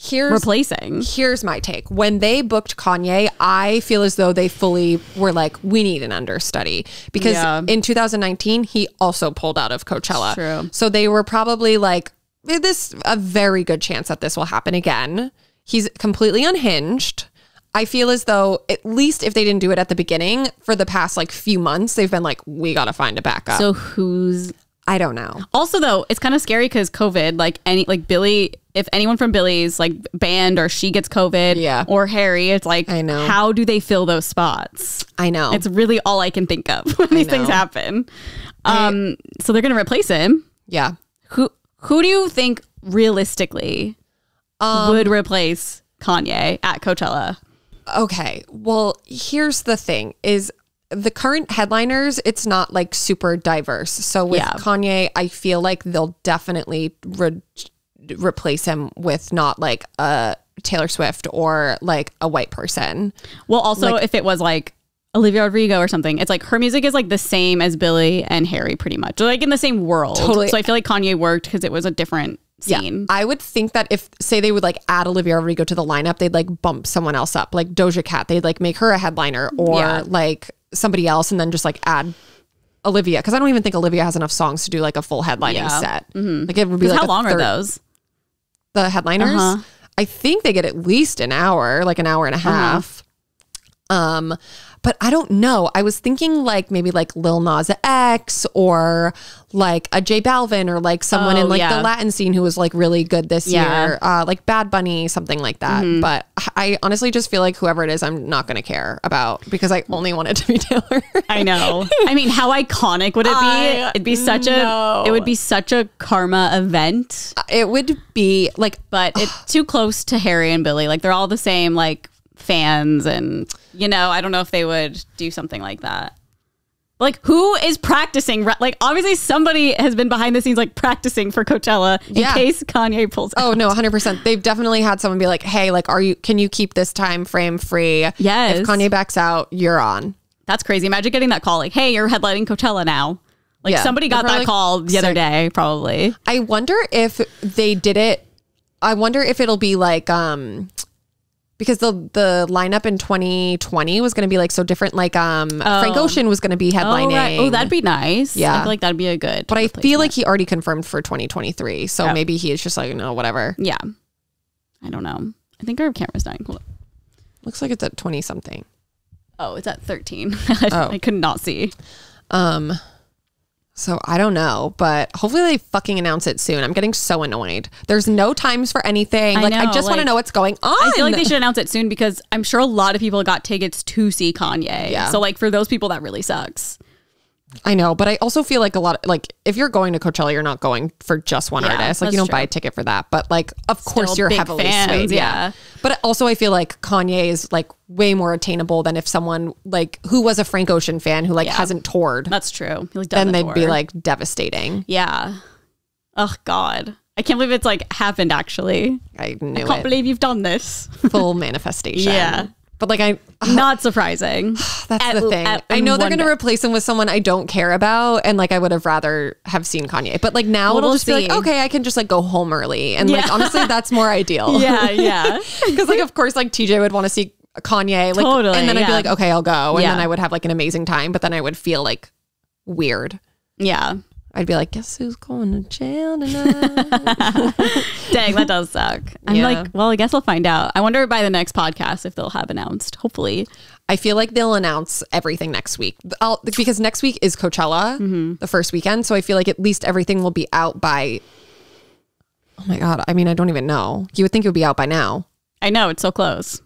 Here's replacing. here's my take. When they booked Kanye, I feel as though they fully were like, we need an understudy because Yeah. in 2019 he also pulled out of Coachella. True. So they were probably like, "Eh, this a very good chance that this will happen again. He's completely unhinged. I feel as though at least if they didn't do it at the beginning, for the past like few months, they've been like, we got to find a backup. So who's I don't know. also though it's kind of scary because COVID, like any like Billie, if anyone from Billie's like band or she gets COVID, Yeah. or Harry, it's like I know. how do they fill those spots? I know. It's really all I can think of when these things happen. Um, so they're gonna replace him. yeah. Who who do you think realistically Um, would replace Kanye at Coachella? Okay. Well, here's the thing is the current headliners, it's not like super diverse. So with Yeah. Kanye, I feel like they'll definitely re- replace him with not like a Taylor Swift or like a white person. Well, also if it was like Olivia Rodrigo or something, it's like her music is like the same as Billie and Harry, pretty much. They're like in the same world. Totally. So I feel like Kanye worked because it was a different scene. I would think that if say they would like add Olivia Rodrigo to the lineup, they'd like bump someone else up, like Doja Cat. They'd like make her a headliner or Yeah. like somebody else, and then just like add Olivia because I don't even think Olivia has enough songs to do like a full headlining Yeah. set. Mm-hmm. Like it would be like how long are those? The headliners Uh-huh. i think they get at least an hour like an hour and a half um but I don't know. I was thinking like maybe like Lil Nas X or like a J Balvin or like someone Oh, in like yeah. the Latin scene who was like really good this Yeah. Year, uh, like Bad Bunny, something like that. But I honestly just feel like whoever it is, I'm not going to care about because I only want it to be Taylor. I know. I mean, how iconic would it be? I It'd be such know. a it would be such a karma event, it would be like but it's too close to Harry and Billie. Like they're all the same like fans and you know, I don't know if they would do something like that. Like who is practicing? Like obviously somebody has been behind the scenes like practicing for Coachella in Yeah. case Kanye pulls out. Oh no, 100%. They've definitely had someone be like, "Hey, like are you can you keep this time frame free? Yes. If Kanye backs out, you're on." That's crazy. Imagine getting that call like, "Hey, you're headlining Coachella now." Like Yeah. somebody got that probably call the other sick. day, probably. I wonder if they did it I wonder if it'll be like um because the the lineup in 2020 was going to be like so different like um Frank Ocean was going to be headlining. Oh, right. oh, that'd be nice. Yeah. I feel like that'd be a good. but I feel like he already confirmed for 2023. So Oh. maybe he is just like no whatever. yeah. I don't know. I think our camera's dying. Hold on. Looks like it's at 20 something. Oh, it's at 13. Oh. I could not see. Um so I don't know, but hopefully they fucking announce it soon. I'm getting so annoyed. There's no times for anything. I like I know, just want to know what's going on. I feel like they should announce it soon because I'm sure a lot of people got tickets to see Kanye. Yeah. So like for those people that really sucks. I know, but I also feel like a lot of like if you're going to Coachella, you're not going for just one Yeah, artist. Like you don't true. buy a ticket for that. But like of course you're heavily fans, swayed. yeah. Yeah. But also I feel like Kanye is like way more attainable than if someone like who was a Frank Ocean fan who like Yeah. hasn't toured, That's true. He, like, then they'd be like devastating. Yeah. Oh God. I can't believe it's like happened actually. I knew I can't it. believe you've done this. Full manifestation. Yeah. But like I Not surprising. that's At- the thing. at- I know they're gonna replace him with someone I don't care about and like I would have rather have seen Kanye. But like now Well, it'll we'll just be like, okay, I can just like go home early. And like honestly, that's more ideal. yeah, yeah. Because like of course like TJ would want to see Kanye like Totally, and then I'd be like okay I'll go and Yeah. then I would have like an amazing time but then I would feel like weird. Yeah. I'd be like guess who's going to jail tonight? Dang, that does suck. I'm Yeah. like, well, I guess we'll find out. I wonder by the next podcast if they'll have announced. Hopefully. I feel like they'll announce everything next week. I'll, because next week is Coachella, Mm-hmm. the first weekend. So I feel like at least everything will be out by. Oh my god! I mean, I don't even know. You would think it would be out by now. I know it's so close.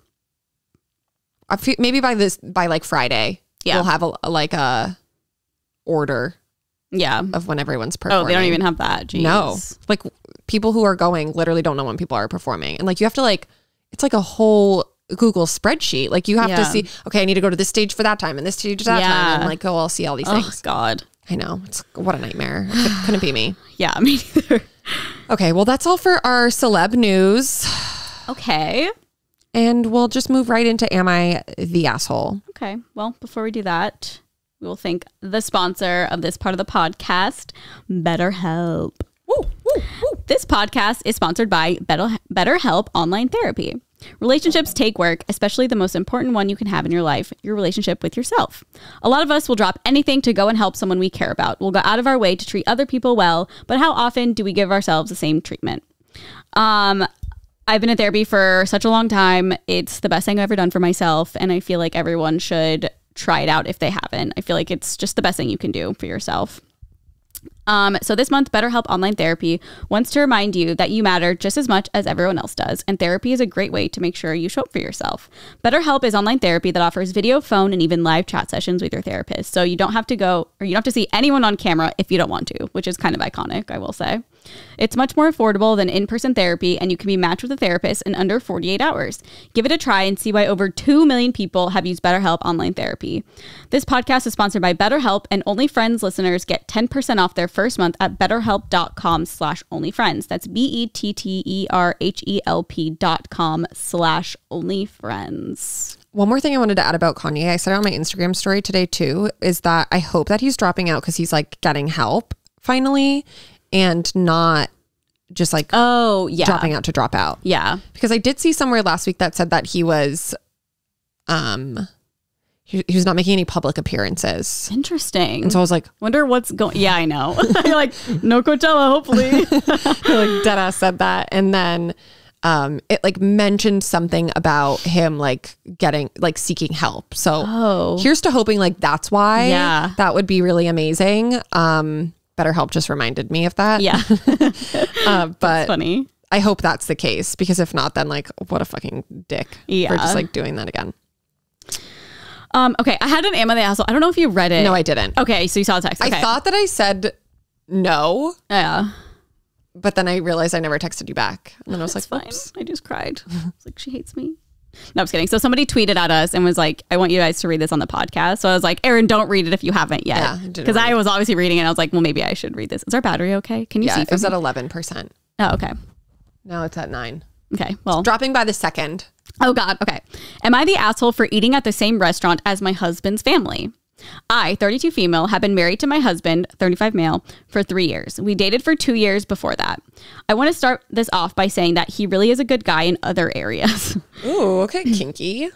I feel, maybe by this by like Friday. Yeah. we'll have a, a- like a order Yeah. of when everyone's performing. Oh, they don't even have that. Jeez. No, like people who are going literally don't know when people are performing, and like you have to like it's like a whole Google spreadsheet. Like you have to see, okay, I need to go to this stage for that time and this stage for that time, and like oh, I'll see all these Oh things. God. I know it's what a nightmare. It couldn't be me. Yeah, me neither. Okay, well that's all for our celeb news, Okay. and we'll just move right into Am I the asshole? Okay. Well, before we do that, we will thank the sponsor of this part of the podcast, BetterHelp. This podcast is sponsored by Better- BetterHelp Online Therapy. Relationships take work, especially the most important one you can have in your life your relationship with yourself. A lot of us will drop anything to go and help someone we care about. We'll go out of our way to treat other people well, but how often do we give ourselves the same treatment? Um, I've been in therapy for such a long time. It's the best thing I've ever done for myself. And I feel like everyone should try it out if they haven't. I feel like it's just the best thing you can do for yourself. Um, so this month, BetterHelp Online Therapy wants to remind you that you matter just as much as everyone else does, and therapy is a great way to make sure you show up for yourself. BetterHelp is online therapy that offers video, phone, and even live chat sessions with your therapist. So you don't have to go or you don't have to see anyone on camera if you don't want to, which is kind of iconic, I will say. It's much more affordable than in person therapy, and you can be matched with a therapist in under 48 hours. Give it a try and see why over 2 million people have used BetterHelp online therapy. This podcast is sponsored by BetterHelp, and Only Friends listeners get 10% off their first month at betterhelp.com slash onlyfriends. That's B-E-T-T-E-R-H-E-L-P dot com slash onlyfriends. One more thing I wanted to add about Kanye, I said on my Instagram story today too, is that I hope that he's dropping out because he's like getting help finally and not just like Oh, yeah. dropping out to drop out. Yeah. Because I did see somewhere last week that said that he was um he, he was not making any public appearances. Interesting. And so I was like, Wonder what's going. Yeah, I know. You're like no Coachella. Hopefully, like deadass said that. And then um, it like mentioned something about him like getting like seeking help. So Oh. here's to hoping like that's why. Yeah. that would be really amazing. Um, BetterHelp just reminded me of that. Yeah. uh, but Funny. I hope that's the case because if not, then like what a fucking dick yeah. for just like doing that again. Um, okay. I had an Am I the Asshole. I don't know if you read it. No, I didn't. Okay. So you saw the text. Okay. I thought that I said no, Yeah. but then I realized I never texted you back, and then I was like, fine. "Oops." I just cried. I was like, she hates me. No, I'm just kidding. So somebody tweeted at us and was like, I want you guys to read this on the podcast. So I was like, Erin, don't read it if you haven't yet. Because read I was obviously reading it. And I was like, well, maybe I should read this. Is our battery okay? Can you Yeah, see it was at eleven percent. Oh, okay. No, it's at nine. Okay. Well, Dropping by the second. Oh God. Okay. Am I the asshole for eating at the same restaurant as my husband's family? I, 32 female, have been married to my husband, 35 male, for three years. We dated for two years before that. I want to start this off by saying that he really is a good guy in other areas. Ooh, okay, kinky.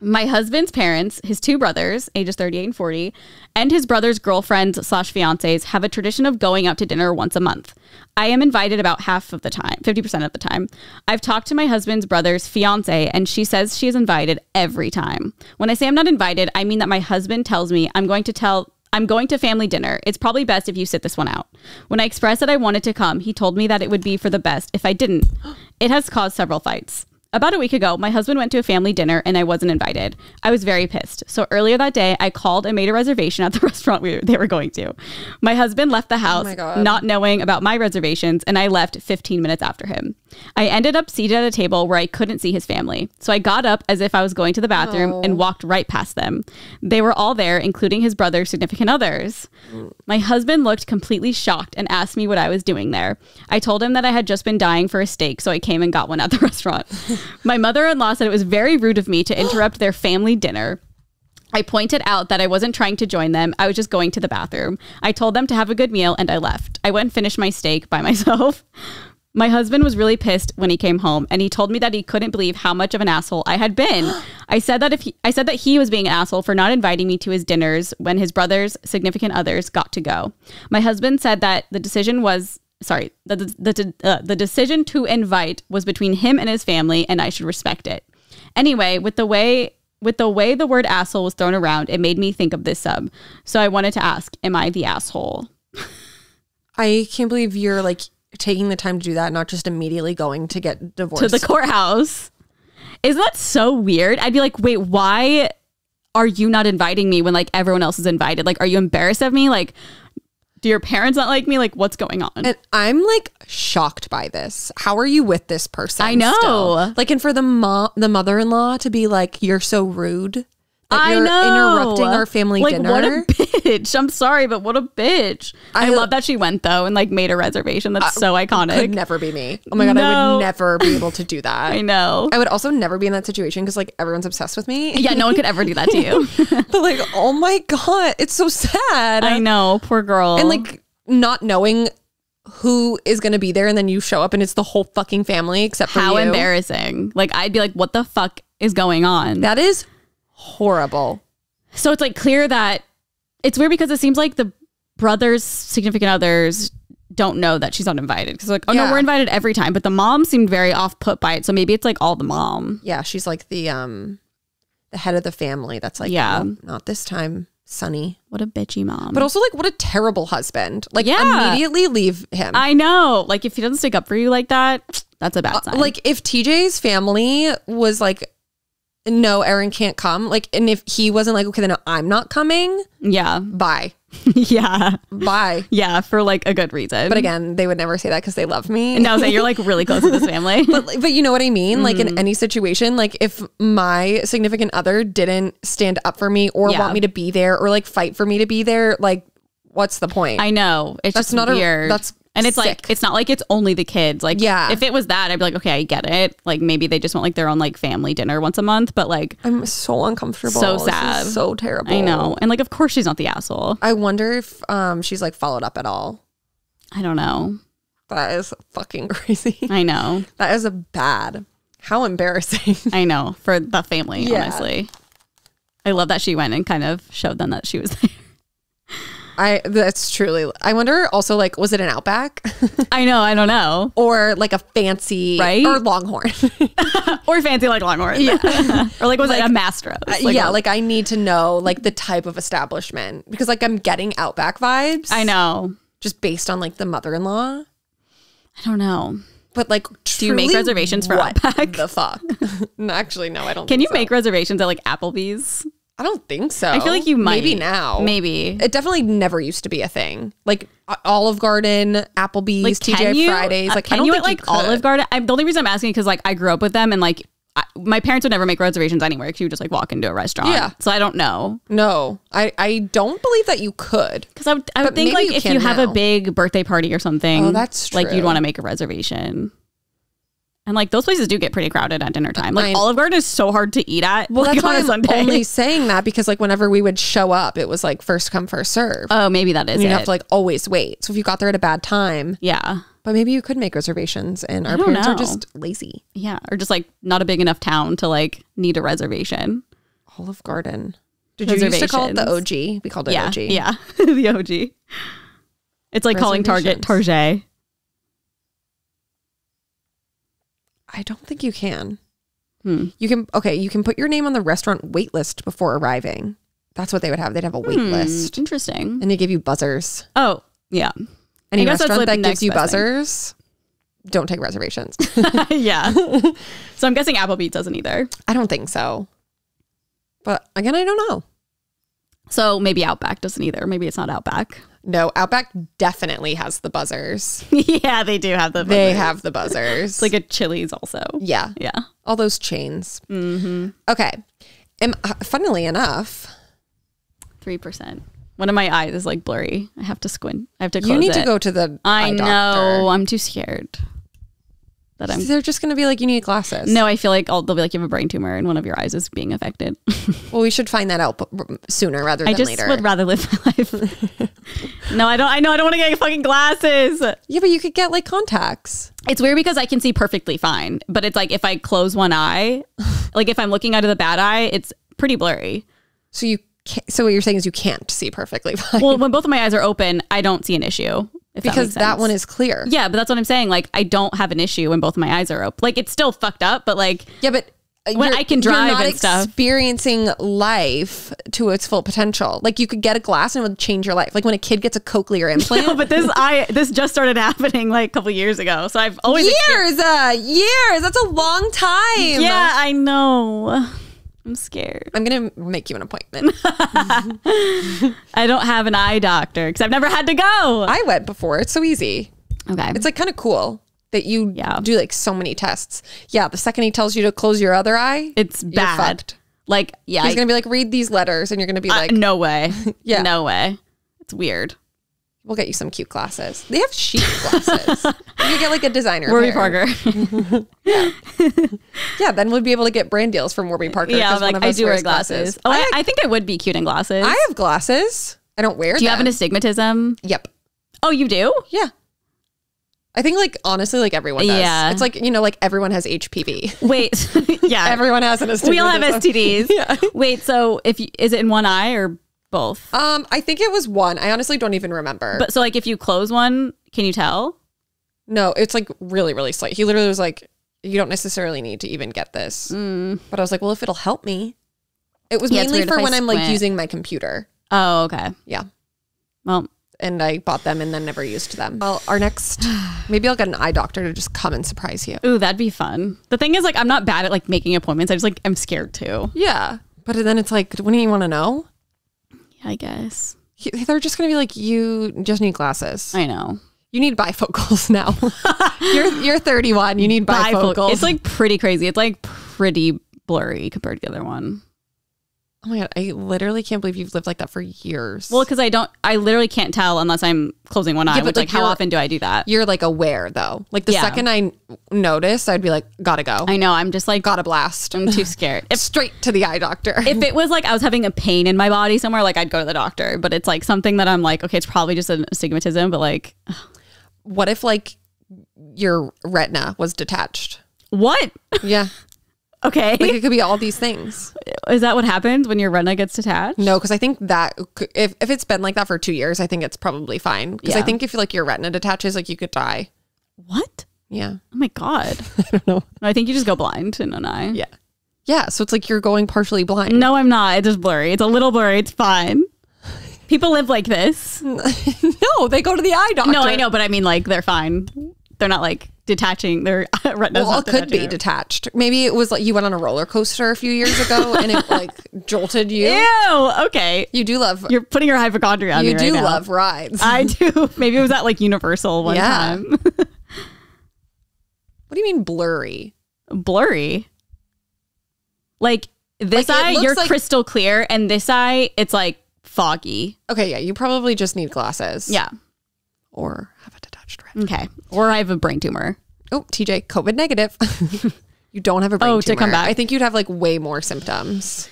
My husband's parents, his two brothers, ages 38 and 40, and his brother's girlfriends slash fiancés have a tradition of going out to dinner once a month. I am invited about half of the time, 50% of the time. I've talked to my husband's brother's fiance, and she says she is invited every time. When I say I'm not invited, I mean that my husband tells me I'm going to tell I'm going to family dinner. It's probably best if you sit this one out. When I expressed that I wanted to come, he told me that it would be for the best if I didn't. It has caused several fights. About a week ago, my husband went to a family dinner and I wasn't invited. I was very pissed. So earlier that day, I called and made a reservation at the restaurant we, they were going to. My husband left the oh house my God. not knowing about my reservations and I left 15 minutes after him. I ended up seated at a table where I couldn't see his family. So I got up as if I was going to the bathroom and oh. walked right past them. They were all there, including his brother's significant others. My husband looked completely shocked and asked me what I was doing there. I told him that I had just been dying for a steak, so I came and got one at the restaurant. My mother in law said it was very rude of me to interrupt their family dinner. I pointed out that I wasn't trying to join them. I was just going to the bathroom. I told them to have a good meal and I left. I went and finished my steak by myself. My husband was really pissed when he came home and he told me that he couldn't believe how much of an asshole I had been. I said that if he, I said that he was being an asshole for not inviting me to his dinners when his brother's significant others got to go. My husband said that the decision was sorry, the the the, uh, the decision to invite was between him and his family and I should respect it. Anyway, with the way with the way the word asshole was thrown around, it made me think of this sub. So I wanted to ask, am I the asshole? I can't believe you're like taking the time to do that, not just immediately going to get divorced. to the courthouse. Isn't that so weird? I'd be like, wait, why are you not inviting me when like everyone else is invited? Like, are you embarrassed of me? Like, do your parents not like me? Like, what's going on? and I'm like shocked by this. How are you with this person? I know. still? Like, and for the mom, the mother-in-law to be like, "You're so rude." That I you're know. interrupting our family like, dinner. What a bitch. I'm sorry, but what a bitch. I, I- love that she went though and like made a reservation. That's uh, so iconic. Could never be me. Oh my god, I would never be able to do that. I know. I would also never be in that situation because like everyone's obsessed with me. yeah, no one could ever do that to you. but like, oh my god, it's so sad. I know. Poor girl. and like not knowing who is going to be there, and then you show up and it's the whole fucking family except for how you. embarrassing. Like, I'd be like, what the fuck is going on? That is horrible. So it's like clear that it's weird because it seems like the brothers, significant others don't know that she's not invited. Because like, oh Yeah. no, we're invited every time. But the mom seemed very off put by it. So maybe it's like all the mom. Yeah, she's like the um the head of the family. That's like, Yeah. "Oh, not this time, Sonny. What a bitchy mom. But also like, what a terrible husband. Like, Yeah. immediately leave him. I know. Like if he doesn't stick up for you like that, that's a bad sign. like if TJ's family was like, no, Erin can't come. Like, and if he wasn't like, okay, then I'm not coming. yeah, Bye, yeah, bye. yeah, for like a good reason. But again, they would never say that because they love me. no, so you're like really close to this family. but but you know what I mean? Like Mm. in any situation, like if my significant other didn't stand up for me or Yeah. want me to be there or like fight for me to be there, like what's the point? I know. It's That's just not a- weird. that's and it's like it's not like it's only the kids. Like Yeah. if it was that, I'd be like, okay, I get it. Like maybe they just want like their own like family dinner once a month. But like I'm so uncomfortable. So sad. so terrible. I know. And like of course she's not the asshole. I wonder if um she's like followed up at all. I don't know. That is fucking crazy. I know. that is a bad. How embarrassing. I know. For the family, Yeah. honestly. I love that she went and kind of showed them that she was there. I that's truly. I wonder also like was it an Outback I know. I don't know. or like a fancy Right? or Longhorn? Or fancy like Longhorn. Yeah. or like was it a Mastro's? Uh, like, yeah, what- like I need to know like the type of establishment because like I'm getting Outback vibes. I know. just based on like the mother-in-law. I don't know. But like, Do you make reservations for what Outback? The fuck? no, actually, no, I don't. Can you so. make reservations at like Applebee's? I don't think so. I feel like you might. Maybe now. Maybe. It definitely never used to be a thing. Like uh, Olive Garden, Applebee's, Like, can you? Fridays. uh, Like, can I don't you think at like you. Olive Garden? I, the only reason I'm asking because like I grew up with them and like I, my parents would never make reservations anywhere because you would just like walk into a restaurant. Yeah. So I don't know No, I, I don't believe that you could. because I would, I would think like you if you have a big birthday party or something. Oh, that's true. like you'd want to make a reservation. And like those places do get pretty crowded at dinner time. Like I- Olive Garden is so hard to eat at. Well, like, that's on why I'm Sunday. only saying that because like whenever we would show up, it was like first come first serve. oh, maybe that is you'd have to like always wait. So if you got there at a bad time, yeah. but maybe you could make reservations, and our parents are just lazy. Yeah. Or just like not a big enough town to like need a reservation. Olive Garden. Did you used to call it the OG? We called it yeah. OG. Yeah. the OG. It's like calling Target Target. I don't think you can. Hmm. You can okay, you can put your name on the restaurant wait list before arriving. That's what they would have. They'd have a wait Hmm, list. Interesting. And they give you buzzers. Oh, yeah. Any restaurant that gives you best thing. buzzers, don't take reservations. yeah. so I'm guessing Applebee's doesn't either. I don't think so. But again, I don't know. So maybe Outback doesn't either. Maybe it's not Outback. No, Outback definitely has the buzzers. yeah, they do have the. They buzzers. have the buzzers. It's like a Chili's also. yeah, Yeah. all those chains. Mm-hmm. Okay. Am, uh, funnily enough, Three percent. One of my eyes is like blurry. I have to squint. I have to close you need it. to go to the I know. doctor. I'm too scared. That I'm. They're just going to be like, you need glasses. No, I feel like I'll, they'll be like you have a brain tumor and one of your eyes is being affected. Well, we should find that out sooner rather than I than just later. would rather live my life. no, I don't. I know I don't want to get fucking glasses. yeah, but you could get like contacts. It's weird because I can see perfectly fine, but it's like if I close one eye, like if I'm looking out of the bad eye, it's pretty blurry. So you can't, so what you're saying is you can't see perfectly fine Well, when both of my eyes are open, I don't see an issue. Because that, that, one is clear. Yeah, but that's what I'm saying. Like I don't have an issue when both of my eyes are open. Like it's still fucked up, but like Yeah, but uh, When I can drive and stuff. experiencing life to its full potential. Like you could get a glass and it would change your life. Like when a kid gets a cochlear implant. no, but this I this just started happening like a couple years ago. So I've always years, uh, years. That's a long time. Yeah, I know. I'm scared. I'm gonna make you an appointment. I don't have an eye doctor because I've never had to go. I went before. It's so easy. okay. It's like kind of cool that you Yeah. do like so many tests. Yeah, the second he tells you to close your other eye, it's bad. Like, yeah, He's I- gonna be like, read these letters, and you're gonna be uh, like, no way. Yeah. No way. It's weird. We'll get you some cute glasses. They have chic glasses. you get like a designer. Warby pair. Parker. Yeah, yeah, then we'll be able to get brand deals from Warby Parker. yeah, like I do wear wears glasses. Oh, I, I think I would be cute in glasses. I have glasses. I don't wear do you them. have an astigmatism? Yep. Oh, you do? Yeah. I think like honestly, like everyone does. Yeah. It's like you know, like everyone has HPV. Wait. yeah. everyone has an astigmatism. we all have. STDs. Yeah. Wait, so if you, is it in one eye or both? Um, I think it was one. I honestly don't even remember. But so like if you close one, can you tell? no, it's like really, really slight. He literally was like, "You don't necessarily need to even get this." But I was like, "Well, if it'll help me." It was Mm. Yeah, mainly for when I'm like squint. using my computer. Oh, okay. Yeah. Well, And I bought them and then never used them. Well, our next, maybe I'll get an eye doctor to just come and surprise you. ooh, that'd be fun. The thing is, like, I'm not bad at like making appointments. I just like I'm scared too. Yeah. But then it's like, wouldn't you want to know? I guess. They're just going to be like, you just need glasses. I know. You need bifocals now. you're you're 31. You need bifocals. Bifocal. It's like pretty crazy. It's like pretty blurry compared to the other one. Oh my god, I literally can't believe you've lived like that for years. Well, because I don't, I literally can't tell unless I'm closing one eye. but, which, like, like, how often do I do that? you're like aware though. Like the Yeah. second I notice, I'd be like, gotta go, I know. I'm just like, gotta blast, I'm too scared. If straight to the eye doctor. if it was like I was having a pain in my body somewhere, like I'd go to the doctor. But it's like something that I'm like, okay, it's probably just an astigmatism. But like, what if like your retina was detached? what? Yeah. Okay. Like it could be all these things. Is that what happens when your retina gets detached? No, because I think that if, if it's been like that for two years, I think it's probably fine. Because I think if like your retina detaches, like you could die. What? Yeah. Oh my god. I don't know. I think you just go blind in an eye. Yeah. Yeah. So it's like you're going partially blind. No, I'm not. It's just blurry. It's a little blurry. It's fine. People live like this. no, they go to the eye doctor. No, I know, but I mean, like, they're fine. They're not like detaching their retina's Well, it could be detached. Maybe it was like you went on a roller coaster a few years ago and it like jolted you. Ew. Okay. You do love You're putting your hypochondria on you me do right now. love rides. I do. Maybe it was at like Universal one Yeah. time. what do you mean blurry? Blurry. Like this Like, eye, you're like- crystal clear, and this eye, it's like foggy. Okay, yeah, you probably just need glasses. Yeah. Or have a Okay. Or I have a brain tumor. Oh, TJ, COVID negative. you don't have a brain Oh, tumor. to come back. I think you'd have like way more symptoms.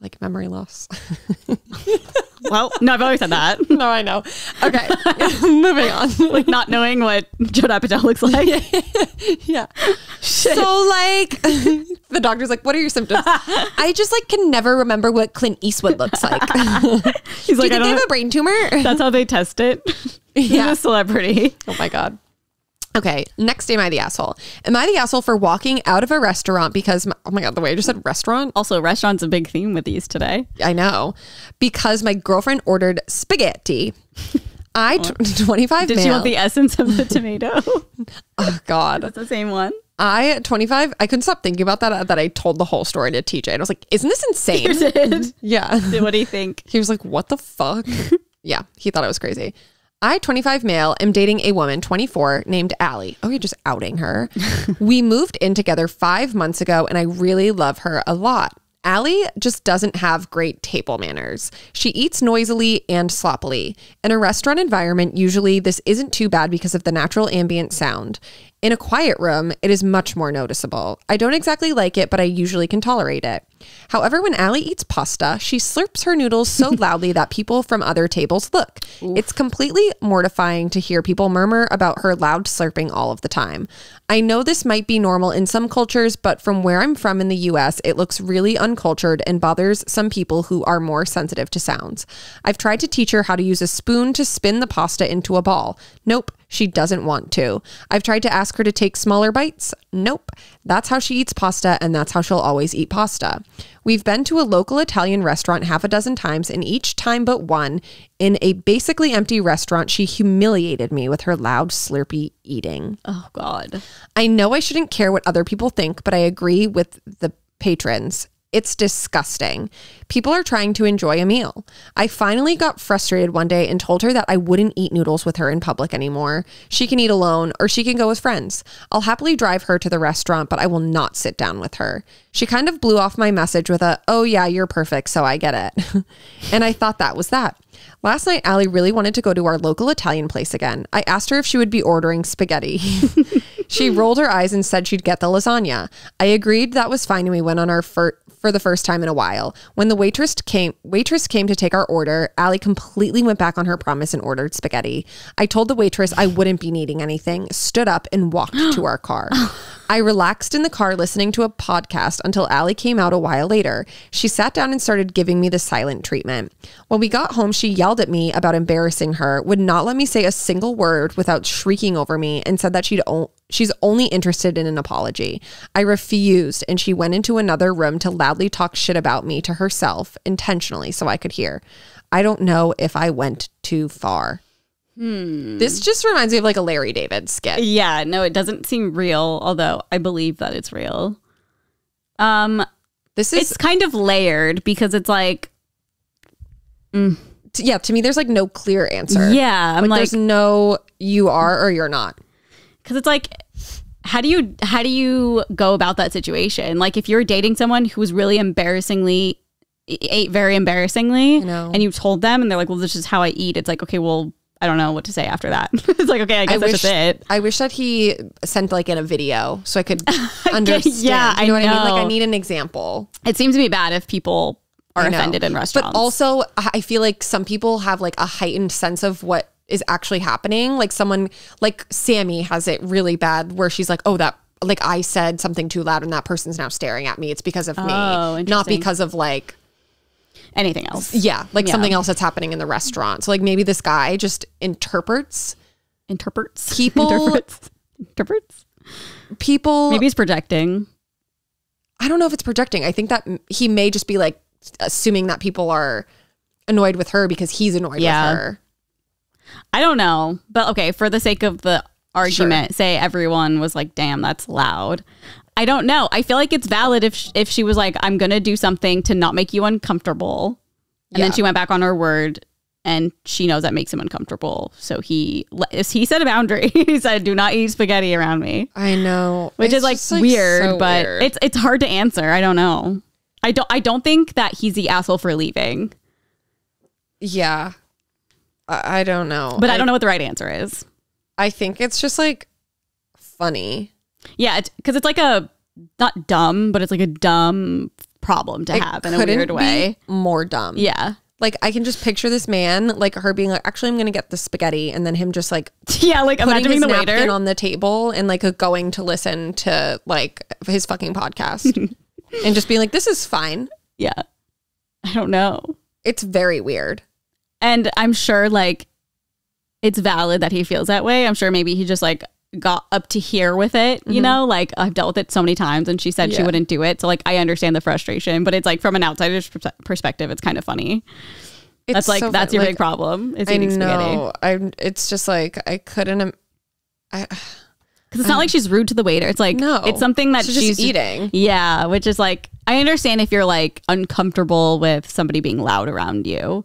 Like memory loss. Well, no, I've always said that. no, I know. Okay. Moving on. like not knowing what Judd Apatow looks like. yeah. So like the doctor's like, what are your symptoms? I just like can never remember what Clint Eastwood looks like. Do He's you like, I think they don't. have a brain tumor? That's how they test it. He's Yeah. a celebrity. Oh my God. Okay, next am I the asshole? Am I the asshole for walking out of a restaurant because, my, oh my God, the way I just said restaurant? Also, restaurant's a big theme with these today. I know. Because my girlfriend ordered spaghetti. I, t- 25 Did male. she want the essence of the tomato? oh God. That's the same one. I, 25, I couldn't stop thinking about that, that I told the whole story to TJ. And I was like, isn't this insane? Did. yeah. What do you think? He was like, what the fuck? yeah, he thought I was crazy. I, 25 male, am dating a woman, 24, named Allie. Oh, you're just outing her. we moved in together five months ago, and I really love her a lot. Allie just doesn't have great table manners. She eats noisily and sloppily. In a restaurant environment, usually this isn't too bad because of the natural ambient sound. In a quiet room, it is much more noticeable. I don't exactly like it, but I usually can tolerate it. However, when Allie eats pasta, she slurps her noodles so loudly that people from other tables look. It's completely mortifying to hear people murmur about her loud slurping all of the time. I know this might be normal in some cultures, but from where I'm from in the US, it looks really uncultured and bothers some people who are more sensitive to sounds. I've tried to teach her how to use a spoon to spin the pasta into a ball. Nope. She doesn't want to. I've tried to ask her to take smaller bites. Nope. That's how she eats pasta, and that's how she'll always eat pasta. We've been to a local Italian restaurant half a dozen times, and each time but one, in a basically empty restaurant, she humiliated me with her loud, slurpy eating. Oh God. I know I shouldn't care what other people think, but I agree with the patrons. It's disgusting. People are trying to enjoy a meal. I finally got frustrated one day and told her that I wouldn't eat noodles with her in public anymore. She can eat alone or she can go with friends. I'll happily drive her to the restaurant, but I will not sit down with her. She kind of blew off my message with a, oh yeah, you're perfect, so I get it. and I thought that was that. Last night, Allie really wanted to go to our local Italian place again. I asked her if she would be ordering spaghetti. she rolled her eyes and said she'd get the lasagna. I agreed that was fine and we went on our fir- for the first time in a while. When the waitress came waitress came to take our order, Allie completely went back on her promise and ordered spaghetti. I told the waitress I wouldn't be needing anything, stood up and walked to our car. I relaxed in the car listening to a podcast until Allie came out a while later. She sat down and started giving me the silent treatment. When we got home, she yelled at me about embarrassing her, would not let me say a single word without shrieking over me, and said that she'd o- she's only interested in an apology. I refused, and she went into another room to loudly talk shit about me to herself intentionally so I could hear. I don't know if I went too far. This just reminds me of like a Larry David skit. Yeah, no, it doesn't seem real, although I believe that it's real. Um, This is it's kind of layered because it's like, yeah, to me, there's like no clear answer. yeah, I'm like, like, there's no you are or you're not. Because it's like, how do you how do you go about that situation? Like, if you're dating someone who's really embarrassingly ate very embarrassingly, know. and you told them, and they're like, "Well, this is how I eat." It's like, okay, well, I don't know what to say after that. it's like, okay, I guess that's wish just it. I wish that he sent like in a video so I could understand. yeah, you know I what I mean. Like I need an example. It seems to be bad if people are offended in restaurants. But also, I feel like some people have like a heightened sense of what is actually happening. Like someone like Sammy has it really bad where she's like, "Oh, that like I said something too loud and that person's now staring at me. It's because of Oh, me, not because of like Anything else? yeah, like Yeah. something else that's happening in the restaurant. So like maybe this guy just interprets Interprets. People- Interprets. Interprets. people. Maybe he's projecting. I don't know if it's projecting. I think that he may just be like assuming that people are annoyed with her because he's annoyed Yeah. with her. I don't know, but okay, for the sake of the argument, say everyone was like, "Damn, that's loud." I don't know. I feel like it's valid if sh- if she was like, "I'm going to do something to not make you uncomfortable," and then she went back on her word, and she knows that makes him uncomfortable. So he he set a boundary. he said, "Do not eat spaghetti around me," I know, which It's is like just, weird, so but weird. it's it's hard to answer. I don't know. I don't I don't think that he's the asshole for leaving, yeah. I, I don't know, but I don't know what the right answer is. I think it's just like funny. Yeah, because it's, like a not dumb, but it's like a dumb problem to It have in a weird way. more dumb. Yeah, Like I can just picture this man, like her being like, "Actually, I'm gonna get the spaghetti," and then him just like yeah. Like putting imagining his the waiter. on the table and like going to listen to like his fucking podcast and just being like, "This is fine." yeah, I don't know, It's very weird. And I'm sure like it's valid that he feels that way. I'm sure maybe he just like got up to here with it. You know, like I've dealt with it so many times, and she said she Mm-hmm. Wouldn't do it. So like I understand the frustration, but it's like from an outsider's pers- perspective, it's kind of funny. It's That's like so that's your like, big problem. Is I eating spaghetti. know. I. It's just like I couldn't. I, Because it's not like she's rude to the waiter. It's like No. it's something that She's she's, eating. Yeah, which is like I understand if you're like uncomfortable with somebody being loud around you,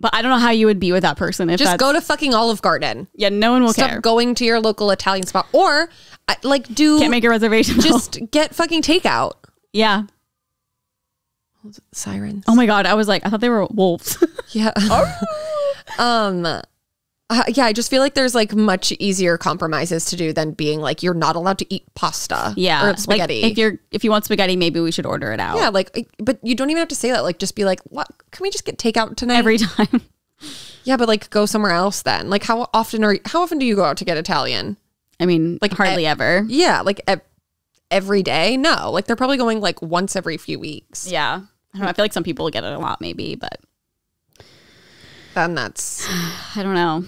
but I don't know how you would be with that person if just that's, go to fucking Olive Garden. Yeah, no one will Stop care. going to your local Italian spot, or I- like do Can't make a reservation. just get fucking takeout. yeah. Sirens. Oh my god, I was like, I thought they were wolves. Yeah. um uh, yeah, I just feel like there's like much easier compromises to do than being like you're not allowed to eat pasta. yeah, Or spaghetti. Like, if you're if you want spaghetti, maybe we should order it out. yeah, like but you don't even have to say that. Like just be like, what can we just get takeout tonight? every time. yeah, but like go somewhere else then. Like how often are how often do you go out to get Italian? I mean, Like, hardly ever. Yeah, like ev- every day? No. Like they're probably going like once every few weeks. Yeah, I don't know. I feel like some people get it a lot, maybe, but Then that's I don't know.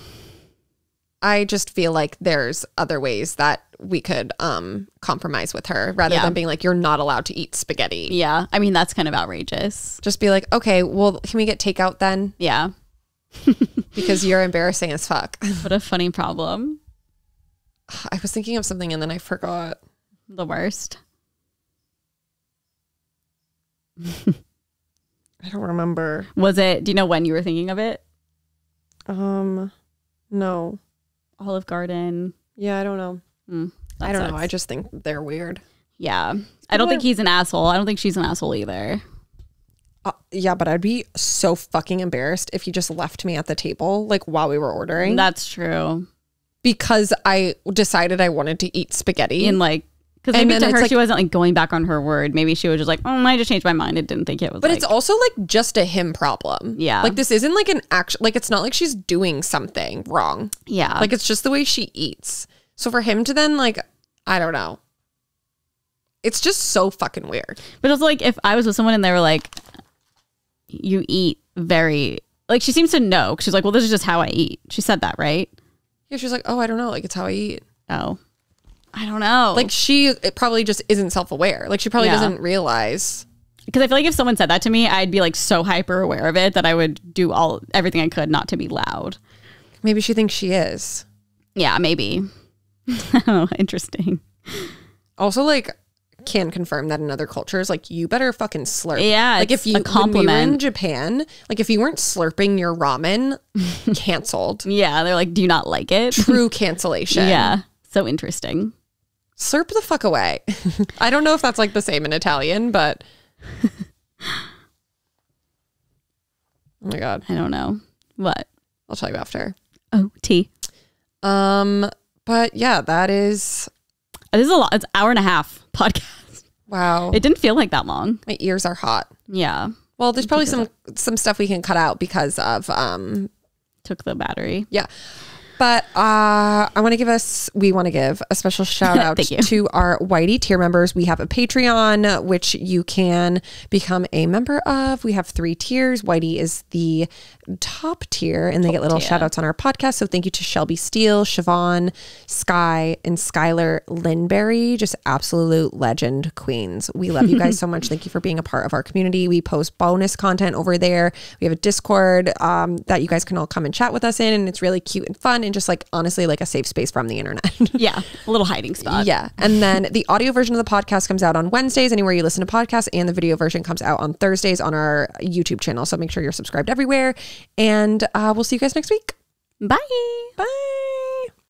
I just feel like there's other ways that we could um compromise with her rather Yeah. than being like you're not allowed to eat spaghetti. Yeah, I mean that's kind of outrageous. Just be like, okay, well, can we get takeout then? Yeah, Because you're embarrassing as fuck. what a funny problem. I was thinking of something and then I forgot. The worst. I don't remember. Was it? Do you know when you were thinking of it? Um, no. Olive Garden. Yeah, I don't know. Mm, I don't know. I just think they're weird. yeah. I don't think he's an asshole. I don't think she's an asshole either. Uh, yeah, but I'd be so fucking embarrassed if he just left me at the table like while we were ordering That's true. because I decided I wanted to eat spaghetti. In like, because And maybe to her like- she wasn't like going back on her word. Maybe she was just like, oh, I just changed my mind. It didn't think it was. but like, it's also like just a him problem. Yeah. Like this isn't like an action like it's not like she's doing something wrong. yeah. Like it's just the way she eats. So for him to then like I don't know. It's just so fucking weird. But it's like, if I was with someone and they were like, you eat very, like, she seems to know. 'cause She's like, well, this is just how I eat. She said that, right? Yeah, she's like, "Oh, I don't know, like it's how I eat." Oh, I don't know. Like she it probably just isn't self-aware. Like she probably Yeah. doesn't realize. because I feel like if someone said that to me, I'd be like so hyper aware of it that I would do all everything I could not to be loud. Maybe she thinks she is. Yeah, maybe. oh, interesting. Also like can confirm that in other cultures, like you better fucking slurp. Yeah, like it's if you a when we in compliment. Japan, like if you weren't slurping your ramen, canceled. Yeah, they're like, do you not like it? True cancellation. yeah, so interesting. Slurp the fuck away. I don't know if that's like the same in Italian, but oh my god, I don't know what. I'll tell you after. Oh, tea. Um, but yeah, that is This is a lot. It's hour and a half podcast. wow. It didn't feel like that long. my ears are hot. Yeah, Well, there's probably some some stuff we can cut out because of um took the battery. yeah. But uh, I want to give us, we want to give a special shout out to our Whitey tier members. We have a Patreon, which you can become a member of. We have three tiers. Whitey is the top tier, and they get little tier. shout outs on our podcast. So thank you to Shelby Steele, Siobhan, Sky, and Skylar Linberry, just absolute legend queens. We love you guys so much. Thank you for being a part of our community. We post bonus content over there. We have a Discord um, that you guys can all come and chat with us in, and it's really cute and fun, and just like honestly, like a safe space from the internet. Yeah, a little hiding spot. Yeah. And then the audio version of the podcast comes out on Wednesdays, anywhere you listen to podcasts, and the video version comes out on Thursdays on our YouTube channel. So make sure you're subscribed everywhere. And uh, we'll see you guys next week. Bye. Bye.